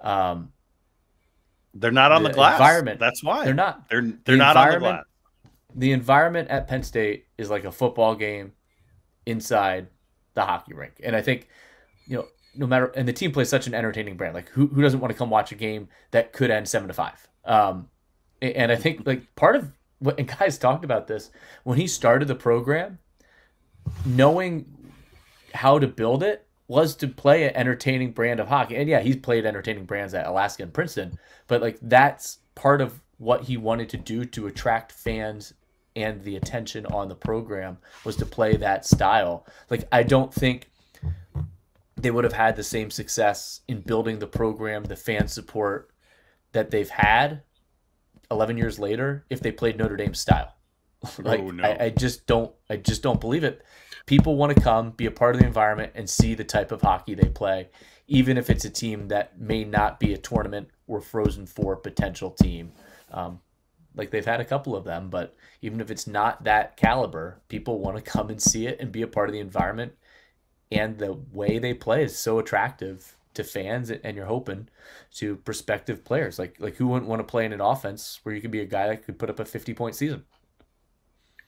Um, They're not on the, The glass. environment. That's why they're not. They're they're not on the environment- glass. The environment at Penn State is like a football game inside the hockey rink, and I think, you know, no matter and the team plays such an entertaining brand. Like who who doesn't want to come watch a game that could end seven to five? Um, and I think like part of and guys talked about this when he started the program, knowing how to build it was to play an entertaining brand of hockey. And yeah, he's played entertaining brands at Alaska and Princeton, but like that's part of what he wanted to do to attract fans and the attention on the program was to play that style. Like I don't think they would have had the same success in building the program, the fan support that they've had 11 years later if they played Notre Dame style. like Oh, no. I, I just don't I just don't believe it. People want to come, be a part of the environment and see the type of hockey they play, even if it's a team that may not be a tournament or frozen four potential team. Um, like they've had a couple of them, but even if it's not that caliber, people want to come and see it and be a part of the environment. And the way they play is so attractive to fans, and you're hoping to prospective players. Like like who wouldn't want to play in an offense where you could be a guy that could put up a 50 point season?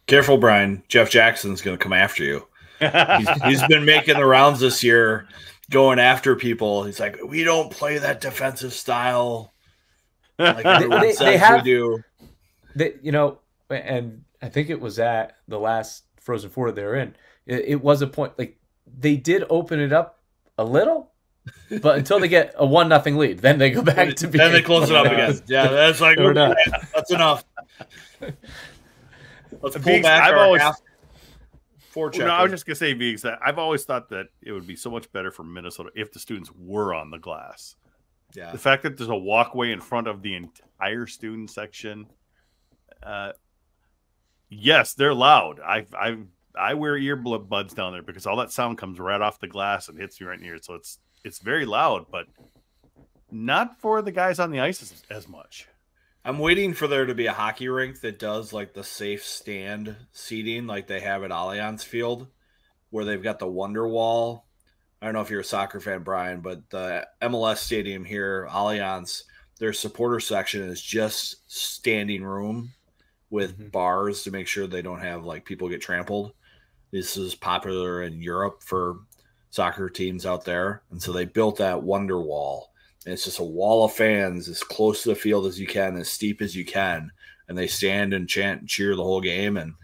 Careful, Brian. Jeff Jackson's going to come after you. He's, he's been making the rounds this year, going after people. He's like, we don't play that defensive style. Like they- they we have- do. They, you know, and I think it was at the last Frozen Four they were in. It, it was a point like they did open it up a little, but until they get a one nothing lead, then they go back to being. Then they close it up again. Yeah, that's like We're done. that's enough. Let's pull Vigs, back I've our always- half four Well, no, I was just gonna say, Vigs, that I've always thought that it would be so much better for Minnesota if the students were on the glass. yeah. The fact that there's a walkway in front of the entire student section, uh, yes, they're loud. I I I wear earbuds down there because all that sound comes right off the glass and hits you right in the ear. So it's it's very loud, but not for the guys on the ice as, as much. I'm waiting for there to be a hockey rink that does like the safe stand seating like they have at Allianz Field, where they've got the Wonder Wall. I don't know if you're a soccer fan, Brian, but the MLS stadium here, Allianz, their supporter section is just standing room with Mhm. bars to make sure they don't have like people get trampled. This is popular in Europe for soccer teams out there. And so they built that Wonder Wall and it's just a wall of fans as close to the field as you can, as steep as you can, and they stand and chant and cheer the whole game. And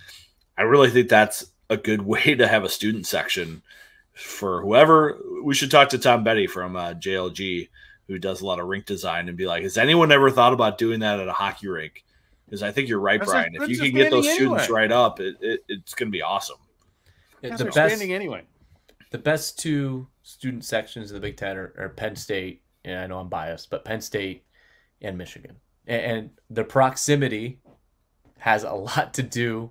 I really think that's a good way to have a student section for whoever. We should talk to Tom Betty from uh, JLG, who does a lot of rink design, and be like, has anyone ever thought about doing that at a hockey rink? Because I think you're right, That's Brian. if you can get those standing students right up, it, it, it's going to be awesome. the That's best standing anyway. The best two student sections in the Big Ten are, are Penn State, and I know I'm biased, but Penn State and Michigan. And, and the proximity has a lot to do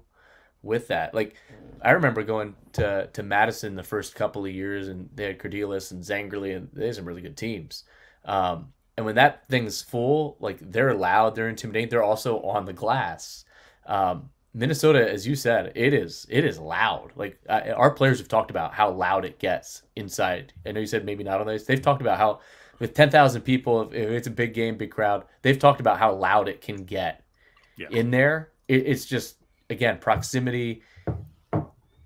with that. Like, I remember going to, to Madison the first couple of years, and they had Kerdiles and Zengerle, and they had some really good teams. Um, and when that thing's full, like they're loud, they're intimidating, they're also on the glass. Um, Minnesota, as you said, it is it is loud. Like uh, our players have talked about how loud it gets inside. I know you said maybe not on this. They've talked about how with ten thousand people, if, if it's a big game, big crowd, they've talked about how loud it can get Yeah. in there. It, it's just again proximity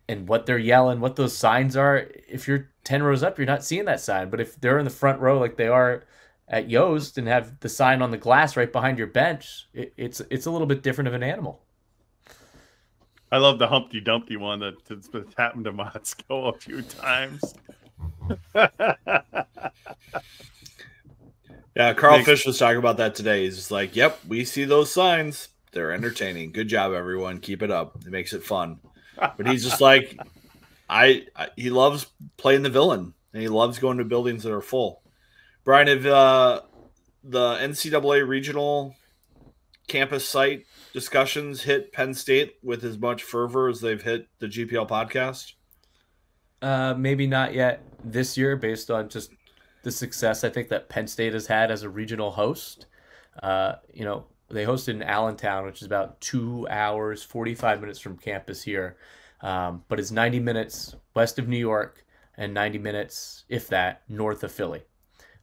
and what they're yelling, what those signs are. If you're ten rows up, you're not seeing that sign. But if they're in the front row like they are at Yost and have the sign on the glass right behind your bench, it, it's it's a little bit different of an animal. I love the Humpty Dumpty one that, that's happened to Motzko a few times. Yeah, Carl Makes- Fish was talking about that today. He's just like, "Yep, we see those signs. They're entertaining. Good job, everyone. Keep it up. It makes it fun." But he's just like, I, I he loves playing the villain, and he loves going to buildings that are full. Brian, have uh, the NCAA regional campus site discussions hit Penn State with as much fervor as they've hit the GPL podcast? Uh, maybe not yet this year, based on just the success I think that Penn State has had as a regional host. Uh, you know, they hosted in Allentown, which is about two hours, 45 minutes from campus here, um, but it's 90 minutes west of New York and 90 minutes, if that, north of Philly.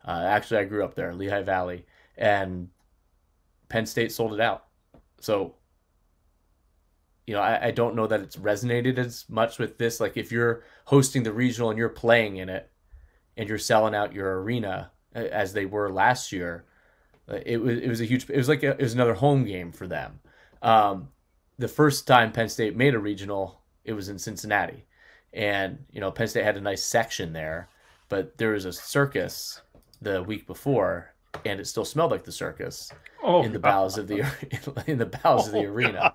Uh, actually, I grew up there, Lehigh Valley, and Penn State sold it out. So, you know, I, I don't know that it's resonated as much with this. Like, if you're hosting the regional and you're playing in it and you're selling out your arena as they were last year, uh, it was it was a huge. It was like a, it was another home game for them. Um, the first time Penn State made a regional, it was in Cincinnati, and you know Penn State had a nice section there, but there was a circus the week before, and it still smelled like the circus Oh, in the bowels of the in the bowels of the arena.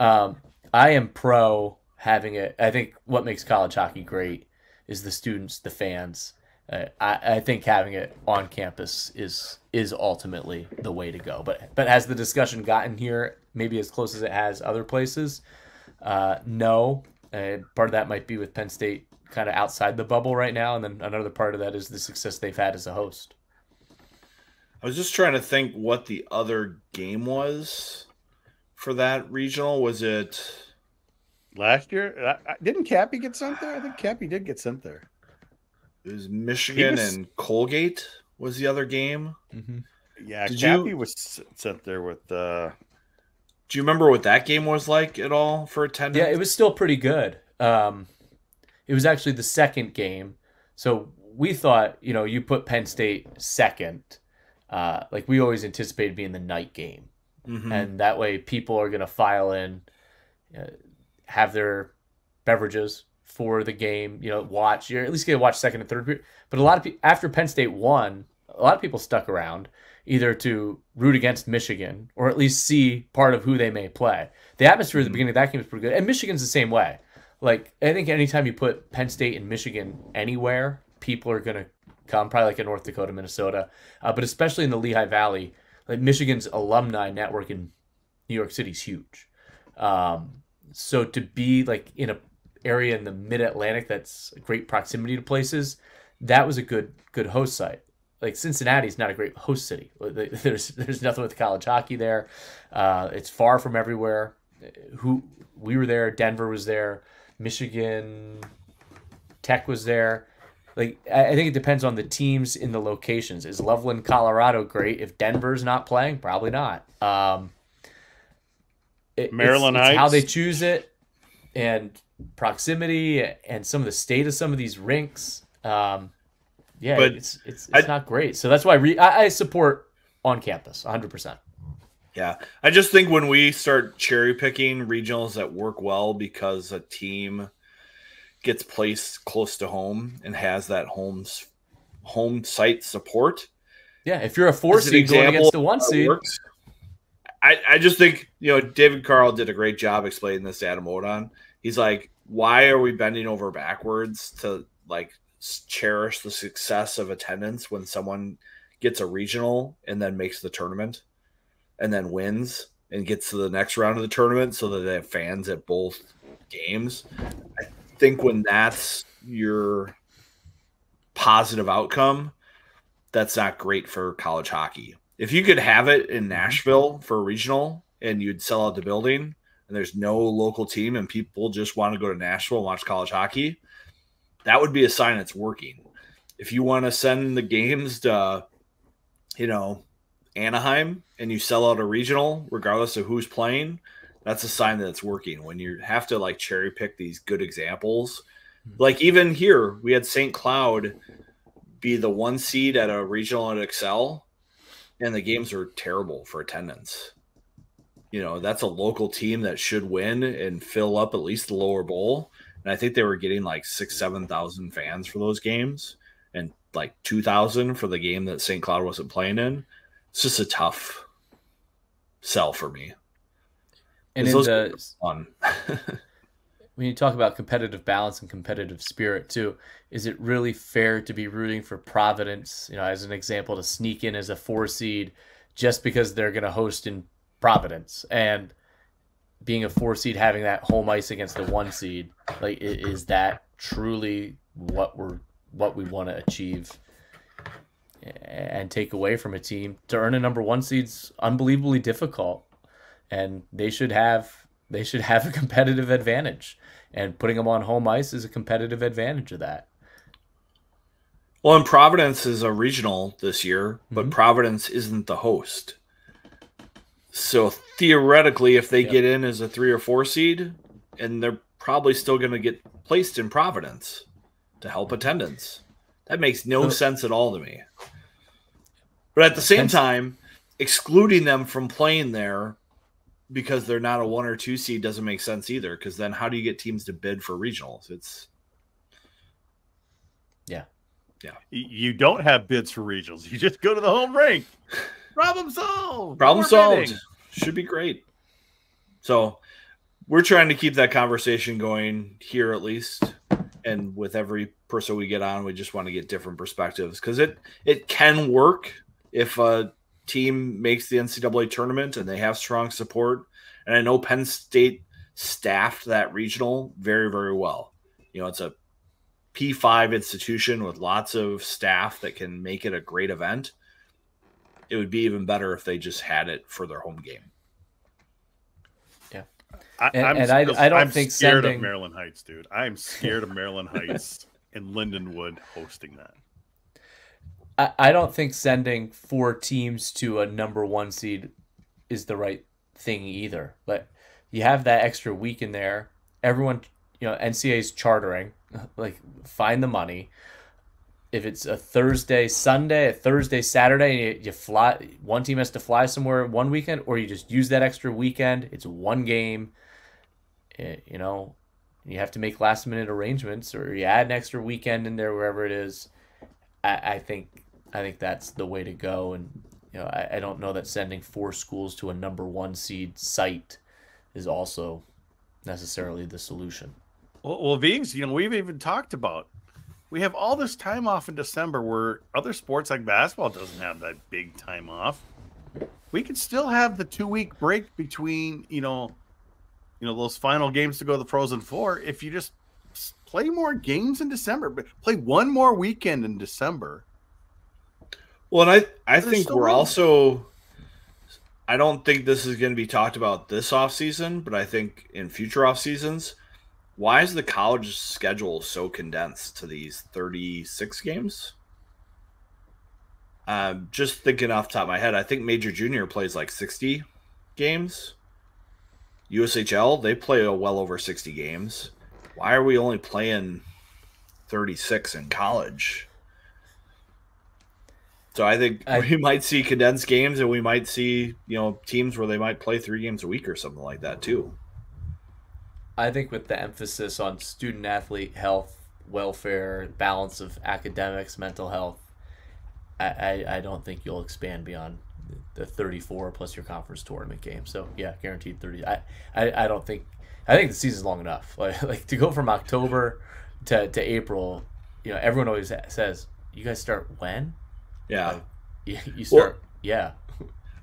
Um, I am pro having it. I think what makes college hockey great is the students, the fans. Uh, I, I think having it on campus is is ultimately the way to go. But but has the discussion gotten here maybe as close as it has other places? Uh, no. Uh, part of that might be with Penn State kind of outside the bubble right now, and then another part of that is the success they've had as a host. I was just trying to think what the other game was for that regional. Was it? Last year, I, I- didn't Cappy get sent there? I think Cappy did get sent there. It was Michigan was- and Colgate was the other game. Mm-hmm. Yeah, Did Cappy you- was sent there with. uh Do you remember what that game was like at all for attendance? Yeah, it was still pretty good. Um, it was actually the second game, so we thought you know you put Penn State second. Uh, like we always anticipated being the night game, Mhm. and that way people are going to file in, uh, have their beverages for the game. You know, watch. You're at least to watch second and third period. But a lot of people after Penn State won, a lot of people stuck around either to root against Michigan or at least see part of who they may play. The atmosphere at the beginning of that game was pretty good, and Michigan's the same way. Like I think anytime you put Penn State and Michigan anywhere, people are going to come. Probably like in North Dakota, Minnesota, uh, but especially in the Lehigh Valley, like Michigan's alumni network in New York City is huge. Um, so to be like in a area in the Mid Atlantic that's great proximity to places, that was a good good host site. Like Cincinnati is not a great host city. There's there's nothing with college hockey there. Uh, it's far from everywhere. Who we were there. Denver was there. Michigan Tech was there. Like I I think it depends on the teams in the locations. Is Loveland, Colorado great? If Denver's not playing, probably not. Um, it- it's- Maryland it's how they choose it, and proximity, and some of the state of some of these rinks. Um, yeah, But it's it's, I- not great. So that's why re- I, I support on campus 100. percent Yeah, I just think when we start cherry picking regionals that work well because a team gets placed close to home and has that home home site support, Yeah, if you're a four seed going against the one seed, works, I, I just think you know David Carle did a great job explaining this to Adam Wodon. He's like, why are we bending over backwards to like cherish the success of attendance when someone gets a regional and then makes the tournament and then wins and gets to the next round of the tournament so that they have fans at both games. I think when that's your positive outcome, that's not great for college hockey. If you could have it in mm-hmm. Nashville for a regional and you'd sell out the building and there's no local team and people just want to go to Nashville and watch college hockey, that would be a sign it's working. If you want to send the games to, you know, Anaheim and you sell out a regional, regardless of who's playing, that's a sign that it's working. When you have to like cherry pick these good examples, hmm. like even here, we had St. Cloud be the one seed at a regional at Xcel, and the games were terrible for attendance. You know, that's a local team that should win and fill up at least the lower bowl. And I think they were getting like six, seven thousand fans for those games, and like two thousand for the game that St. Cloud wasn't playing in. It's just a tough sell for me. And in the when you talk about competitive balance and competitive spirit too, is it really fair to be rooting for Providence, you know, as an example, to sneak in as a four seed just because they're going to host in Providence? And being a four seed having that home ice against the one seed, like is that truly what we're what we want to achieve and take away from a team? To earn a number one seed's unbelievably difficult and they should have they should have a competitive advantage and putting them on home ice is a competitive advantage of that Well, and Providence is a regional this year, but Mhm. Providence isn't the host. So theoretically, if they Yep. get in as a three or four seed, and they're probably still going to get placed in Providence to help attendance, that makes no So- sense at all to me. But at the same time, excluding them from playing there because they're not a one or two seed doesn't make sense either. Because then, how do you get teams to bid for regionals? It's yeah, yeah. You don't have bids for regionals. You just go to the home rink. Problem solved. Problem More solved. bidding. Should be great. So we're trying to keep that conversation going here at least. And with every person we get on, we just want to get different perspectives because it it can work if a team makes the NCAA tournament and they have strong support. And I know Penn State staffed that regional very, very well. You know, it's a P5 institution with lots of staff that can make it a great event it would be even better if they just had it for their home game. I, And- I'm, and I- I don't I'm think scared sending- of Maryland Heights, dude. I'm scared of Maryland Heights and Lindenwood hosting that. I, I don't think sending four teams to a number one seed is the right thing either but you have that extra week in there everyone you know ncaa's chartering like find the money if it's a Thursday, Sunday, a Thursday, Saturday, you, you fly. One team has to fly somewhere one weekend, or you just use that extra weekend. It's one game. Eh, you know, you have to make last minute arrangements, or you add an extra weekend in there wherever it is. I, I think I think that's the way to go, and you know, I, I don't know that sending four schools to a number one seed site is also necessarily the solution. Well, well Vigs, you know, we've even talked about we have all this time off in December where other sports like basketball doesn't have that big time off. We could still have the two week break between, you know, you know, those final games to go to the Frozen Four if you just play more games in December, but play one more weekend in December. Well, and I I think we're also I don't think this is going to be talked about this off season, but I think in future off seasons, why is the college schedule so condensed to these 36 games? Um, just thinking off top of my head, I think Major Junior plays like 60 games. USHL, they play a well over 60 games. Why are we only playing 36 in college? So I think I, we might see condensed games and we might see, you know, teams where they might play three games a week or something like that too. I think with the emphasis on student athlete health, welfare, balance of academics, mental health, I, I, I don't think you'll expand beyond the 34 plus your conference tournament game. So yeah, guaranteed 30. I, I, I don't think I think the season's long enough. Like like to go from October to, to April, you know, everyone always says, "You guys start when?" Yeah. Like, you, you start well, yeah.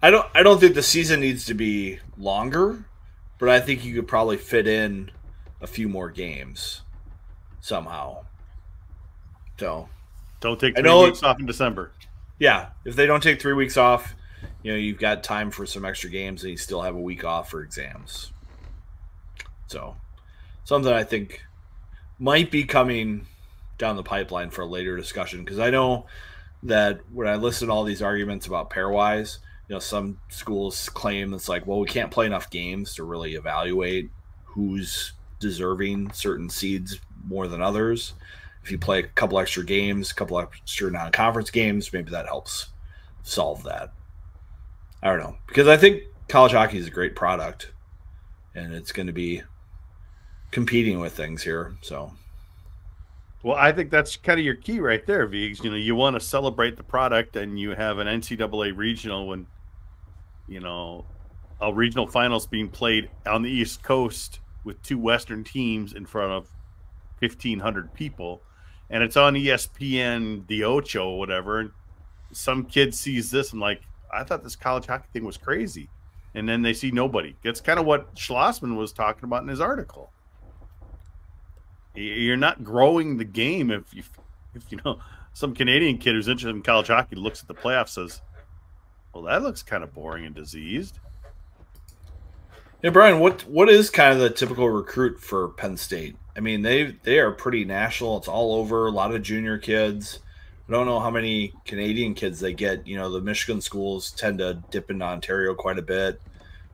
I don't I don't think the season needs to be longer but I think you could probably fit in a few more games somehow. So don't take three weeks off in December. Yeah, if they don't take three weeks off, you know you've got time for some extra games, and you still have a week off for exams. So something I think might be coming down the pipeline for a later discussion because I know that when I listen to all these arguments about pairwise, you know some schools claim it's like well we can't play enough games to really evaluate who's deserving certain seeds more than others. If you play a couple extra games a couple extra non-conference games maybe that helps solve that. I don't know because i think college hockey is a great product and it's going to be competing with things here so well, I think that's kind of your key right there, Vigs. You know, you want to celebrate the product, and you have an NCAA regional when you know, a regional finals being played on the East Coast with two Western teams in front of 1,500 people. And it's on ESPN, the Ocho, or whatever. And some kid sees this and, like, I thought this college hockey thing was crazy. And then they see nobody. That's kind of what Schlossman was talking about in his article. You're not growing the game if you, if you know, some Canadian kid who's interested in college hockey looks at the playoffs says, well, that looks kind of boring and diseased. Yeah, Brian, what what is kind of the typical recruit for Penn State? I mean, they they are pretty national. It's all over. A lot of junior kids. I don't know how many Canadian kids they get. You know, the Michigan schools tend to dip into Ontario quite a bit.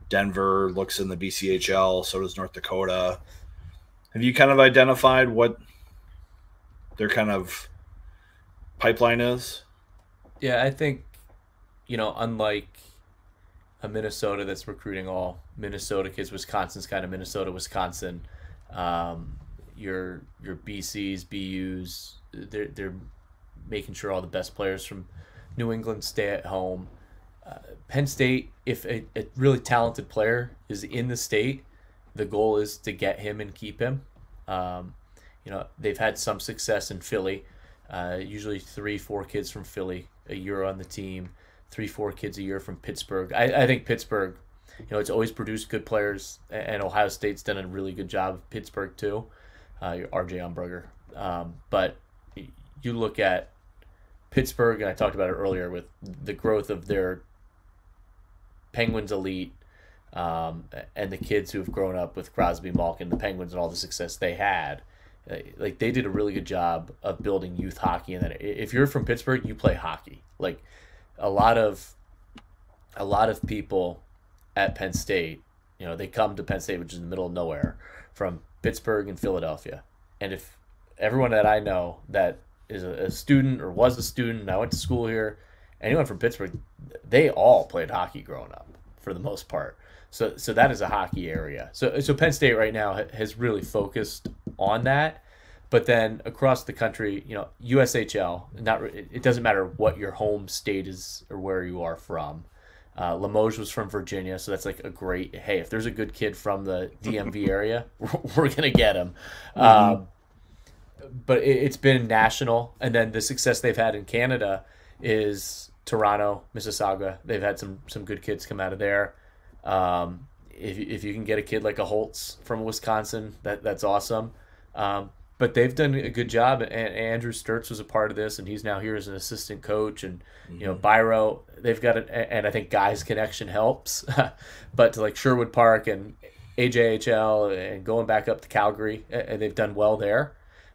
Denver looks in the BCHL. So does North Dakota. Have you kind of identified what their kind of pipeline is? Yeah, I think you know, unlike a Minnesota that's recruiting all Minnesota kids, Wisconsin's kind of Minnesota, Wisconsin. Um, your your BCs, BUs, they're they're making sure all the best players from New England stay at home. Uh, Penn State, if a, a really talented player is in the state, the goal is to get him and keep him. Um, you know, they've had some success in Philly. Uh, usually three, four kids from Philly a year on the team three, four kids a year from Pittsburgh. I, I think Pittsburgh, you know, it's always produced good players, and Ohio State's done a really good job. Pittsburgh too, uh, R.J. Umberger. Um, but you look at Pittsburgh, and I talked about it earlier with the growth of their Penguins elite. Um, and the kids who have grown up with Crosby, Malkin, the Penguins, and all the success they had, like they did a really good job of building youth hockey. And that if you're from Pittsburgh, you play hockey. Like a lot of a lot of people at Penn State, you know, they come to Penn State, which is in the middle of nowhere, from Pittsburgh and Philadelphia. And if everyone that I know that is a, a student or was a student. I went to school here. Anyone from Pittsburgh, they all played hockey growing up for the most part. So so that is a hockey area. So so Penn State right now has really focused on that. But then across the country, you know, USHL. Not it doesn't matter what your home state is or where you are from. Uh, Limoges was from Virginia, so that's like a great. Hey, if there's a good kid from the DMV area, we're, we're gonna get him. Um, but it, it's been national, and then the success they've had in Canada is Toronto, Mississauga. They've had some some good kids come out of there. Um, if if you can get a kid like a Holtz from Wisconsin, that that's awesome. Um, but they've done a good job, and Andrew Sturtz was a part of this, and he's now here as an assistant coach. And you know, Byro, they've got it, and I think Guy's Connection helps. but to like Sherwood Park and AJHL and going back up to Calgary, and they've done well there.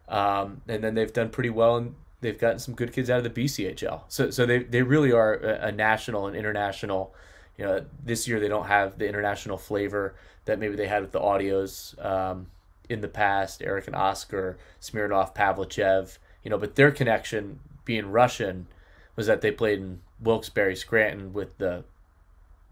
Um, and then they've done pretty well, and they've gotten some good kids out of the BCHL. So so they they really are a, a national and international. You know, this year they don't have the international flavor that maybe they had with the audios. Um, in the past, Eric and Oscar, Smirnov, Pavlychev, you know, but their connection being Russian was that they played in Wilkes-Barre, Scranton with the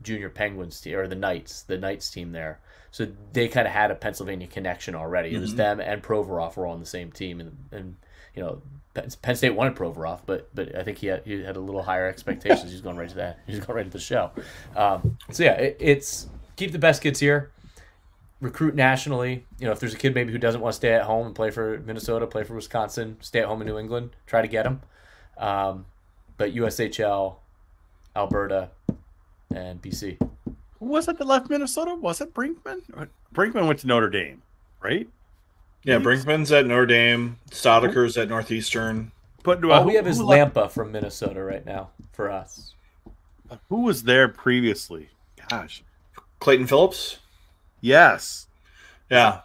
junior Penguins team or the Knights, the Knights team there. So they kind of had a Pennsylvania connection already. It was them and Provorov were on the same team, and and you know Penn Penn State wanted Provorov, but but I think he had he had a little higher expectations. He's going right to that. He's going right to the show. Um, so yeah, it, it's keep the best kids here recruit nationally. You know, if there's a kid maybe who doesn't want to stay at home and play for Minnesota, play for Wisconsin, stay at home in New England, try to get him. Um, but USHL, Alberta, and BC. Who was it that left Minnesota? Was it Brinkman? Brinkman went to Notre Dame, right? Yeah, Brinkman's at Notre Dame, Stoddardker's at Northeastern. But All uh, we have is who left- Lampa from Minnesota right now for us. Who was there previously? Gosh, Clayton Phillips. yes. Yeah,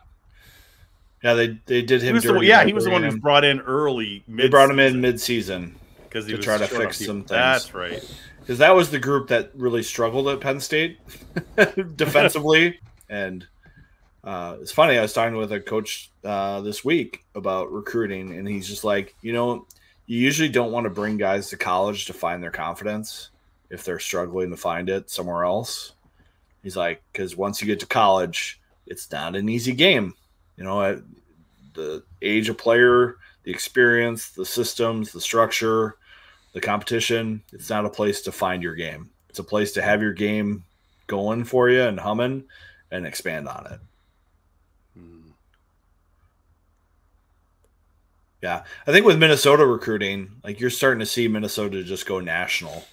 yeah. They they did He him. was the, dirty yeah, he was the one who was brought in early. They brought him in mid-season because he to was try to fix some things. That's right. Because that was the group that really struggled at Penn State defensively. and uh, it's funny. I was talking with a coach uh, this week about recruiting, and he's just like, you know, you usually don't want to bring guys to college to find their confidence if they're struggling to find it somewhere else. He's like, because once you get to college, it's not an easy game. You know, at the age of player, the experience, the systems, the structure, the competition. It's not a place to find your game. It's a place to have your game going for you and humming and expand on it. Hmm. Yeah. I think with Minnesota recruiting, like you're starting to see Minnesota just go national.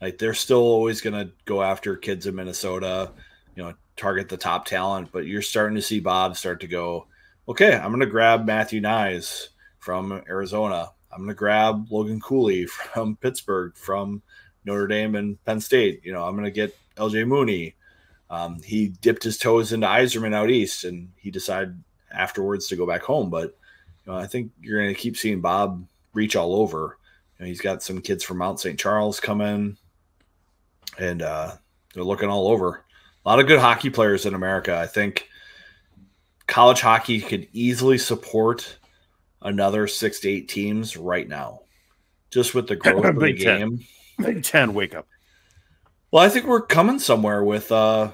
Like they're still always going to go after kids in Minnesota, you know, target the top talent, but you're starting to see Bob start to go, okay, I'm going to grab Matthew Knies from Arizona. I'm going to grab Logan Cooley from Pittsburgh, from Notre Dame and Penn State. You know, I'm going to get LJ Mooney. Um, he dipped his toes into Iserman out east, and he decided afterwards to go back home. But you know, I think you're going to keep seeing Bob reach all over. You know, he's got some kids from Mount St. Charles coming, and uh, they're looking all over. A lot of good hockey players in America. I think college hockey could easily support another six to eight teams right now, just with the growth of the Big Ten. game. Big Ten, wake up. Well, I think we're coming somewhere with uh,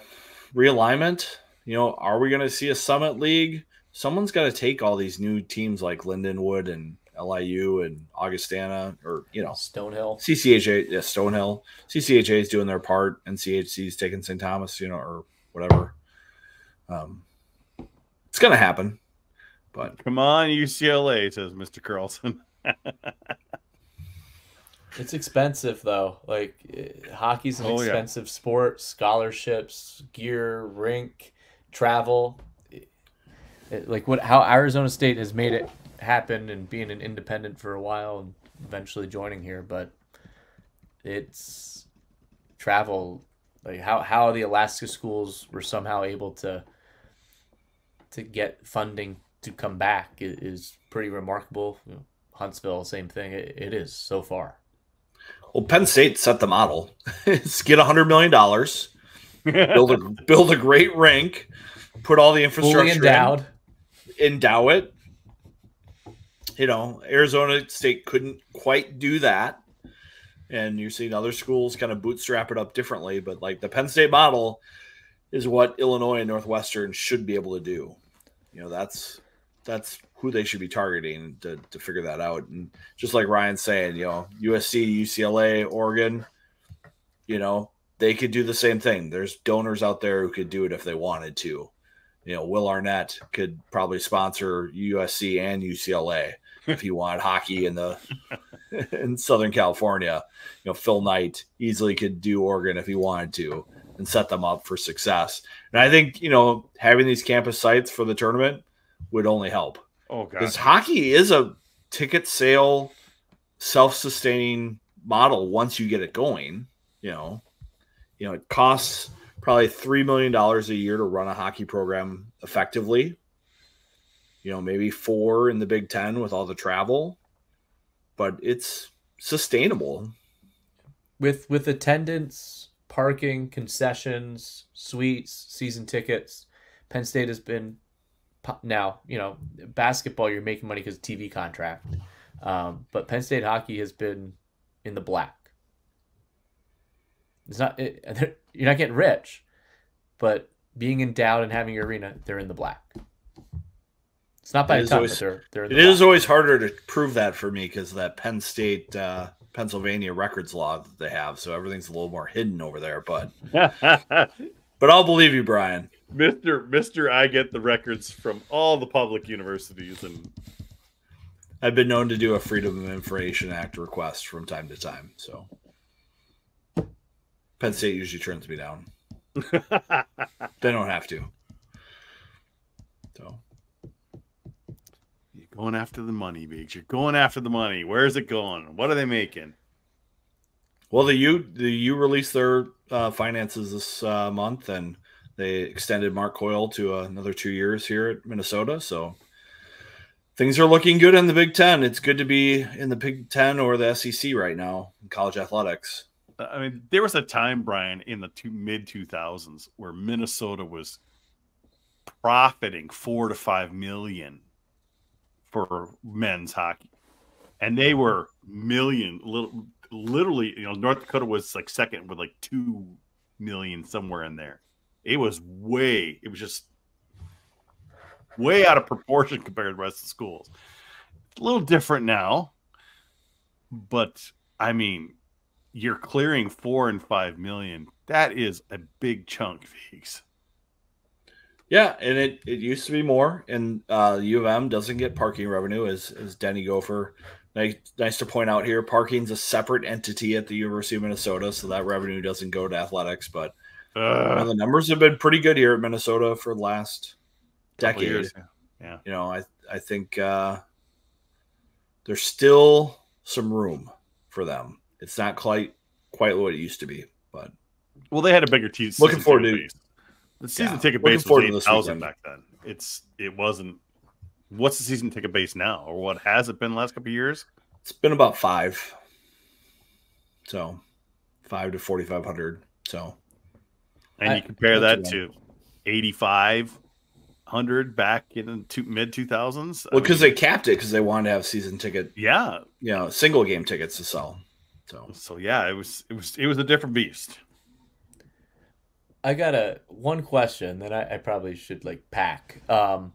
realignment. You know, are we going to see a summit league? Someone's got to take all these new teams like Lindenwood and LIU and Augustana, or you know, Stonehill. CCHA, yeah, Stonehill. CCHA is doing their part, and CHC is taking St. Thomas, you know, or whatever. Um, it's going to happen, but Come on, UCLA, says Mr. Carlson. It's expensive though. Like eh, hockey's an Oh, yeah. expensive sport. Scholarships, gear, rink, travel. It- it- like what? How Arizona State has made it happen and being an independent for a while and eventually joining here, but it's travel. Like how how the Alaska schools were somehow able to to get funding to come back is pretty remarkable. You know, Huntsville, same thing. It, it is so far. well, Penn State set the model. it's get a hundred million dollars, build a build a great rink, put all the infrastructure Fully in, endowed. endow it, you know, Arizona State couldn't quite do that. And you're seeing other schools kind of bootstrap it up differently. But like the Penn State model is what Illinois and Northwestern should be able to do. You know, that's that's who they should be targeting to, to figure that out. And just like Ryan's saying, you know, USC, UCLA, Oregon, you know, they could do the same thing. There's donors out there who could do it if they wanted to. You know, Will Arnett could probably sponsor USC and UCLA if he wanted hockey in the in Southern California. You know, Phil Knight easily could do Oregon if he wanted to and set them up for success. And I think, you know, having these campus sites for the tournament would only help. Oh god. Because hockey is a ticket sale, self-sustaining model once you get it going. You know, you know, it costs probably three million dollars a year to run a hockey program effectively. You know, maybe four in the Big Ten with all the travel, but it's sustainable. with with attendance, parking, concessions, suites, season tickets. Penn State has been po- now you know basketball. You're making money because TV contract, um, but Penn State hockey has been in the black. It's not it, you're not getting rich, but being endowed and having your arena, they're in the black. It's not by It a ton, always- but they're they're in It the is black. always harder to prove that for me because that Penn State, uh, Pennsylvania records law that they have, so everything's a little more hidden over there. But but I'll believe you, Brian. Mr. Mr. I get the records from all the public universities and I've been known to do a Freedom of Information Act request from time to time. So Penn State usually turns me down. They don't have to. So You're going after the money, Beach. You're going after the money. Where's it going? What are they making? well, the U the U released their uh, finances this uh, month, and they extended Mark Coyle to another two years here at Minnesota. So things are looking good in the Big Ten. It's good to be in the Big Ten or the SEC right now in college athletics. Uh, I mean, there was a time, Brian, in the mid 2000s where Minnesota was profiting four to five million for men's hockey, and they were million, little, literally, you know, North Dakota was like second with like two million somewhere in there. It was way, it was just way out of proportion compared to the rest of the schools. A little different now, but I mean, you're clearing four and five million. That is a big chunk, Vigs. Yeah, and it, it used to be more, and uh, U of M doesn't get parking revenue, as as Denny Gopher. Nice, nice to point out here, parking's a separate entity at the University of Minnesota, so that revenue doesn't go to athletics. But uh, the numbers have been pretty good here at Minnesota for the last decade. years, yeah. You know, I I think uh, there's still some room for them. It's not quite quite what it used to be, but Well, they had a bigger te- Looking season forward to- base. The season Yeah, ticket base was eight thousand back then. It's it wasn't. What's the season ticket base now, or what has it been the last couple of years? it's been about five. So five to forty five hundred. So And I- you compare not that too to eighty five hundred back in the two, mid two thousands. well, because they capped it because they wanted to have season ticket, yeah. you know, single game tickets to sell. So So yeah, it was it was it was a different beast. I got a one question that I, I probably should like pack. Um,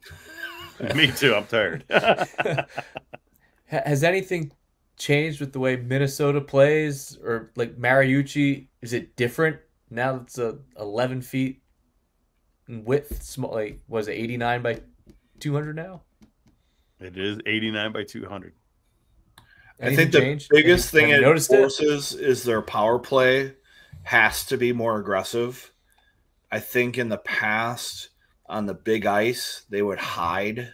Me too. I'm tired. has anything changed with the way Minnesota plays, or like Mariucci? Is it different now? It's a 11 feet in width. Small, like was it 89 by 200 now? it is eighty nine by two hundred. I Anything think the changed? biggest Have you- thing have it noticed it? forces is their power play has to be more aggressive. I think in the past on the big ice, they would hide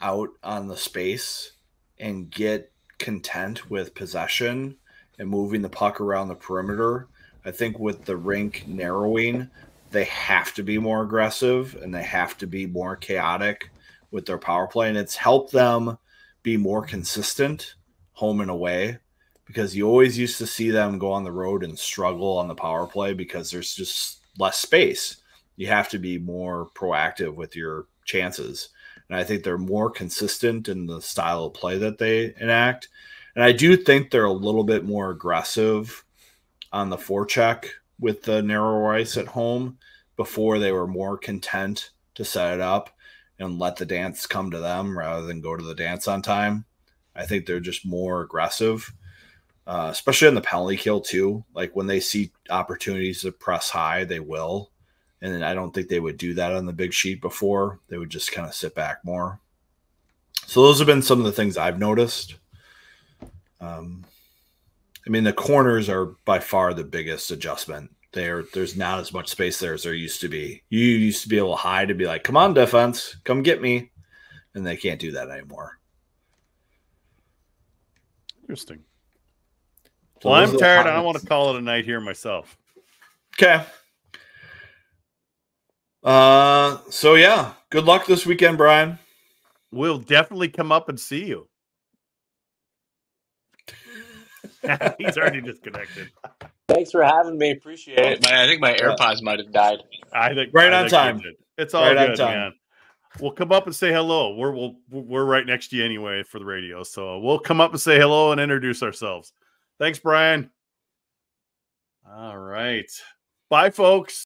out on the space and get content with possession and moving the puck around the perimeter. I think with the rink narrowing, they have to be more aggressive and they have to be more chaotic with their power play. And it's helped them be more consistent home and away because you always used to see them go on the road and struggle on the power play because there's just less space. You have to be more proactive with your chances. And I think they're more consistent in the style of play that they enact. And I do think they're a little bit more aggressive on the forecheck with the narrow ice at home. Before they were more content to set it up and let the dance come to them rather than go to the dance on time. I think they're just more aggressive, uh, especially in the penalty kill too. Like when they see opportunities to press high, they will. And I don't think they would do that on the big sheet before. They would just kind of sit back more. So those have been some of the things I've noticed. Um, I mean, the corners are by far the biggest adjustment there there's not as much space there as there used to be. You used to be able to hide and be like, "Come on, defense, come get me," and they can't do that anymore. Interesting. So well, I'm tired. I want to call it a night here myself. Okay. Uh, so yeah, good luck this weekend, Brian. We'll definitely come up and see you. He's already disconnected. Thanks for having me. Appreciate it. My, I think my AirPods might have died. I think right I on time. It's all right good, man. We'll come up and say hello. We're we'll, we're right next to you anyway for the radio, so we'll come up and say hello and introduce ourselves. Thanks, Brian. All right. Bye, folks.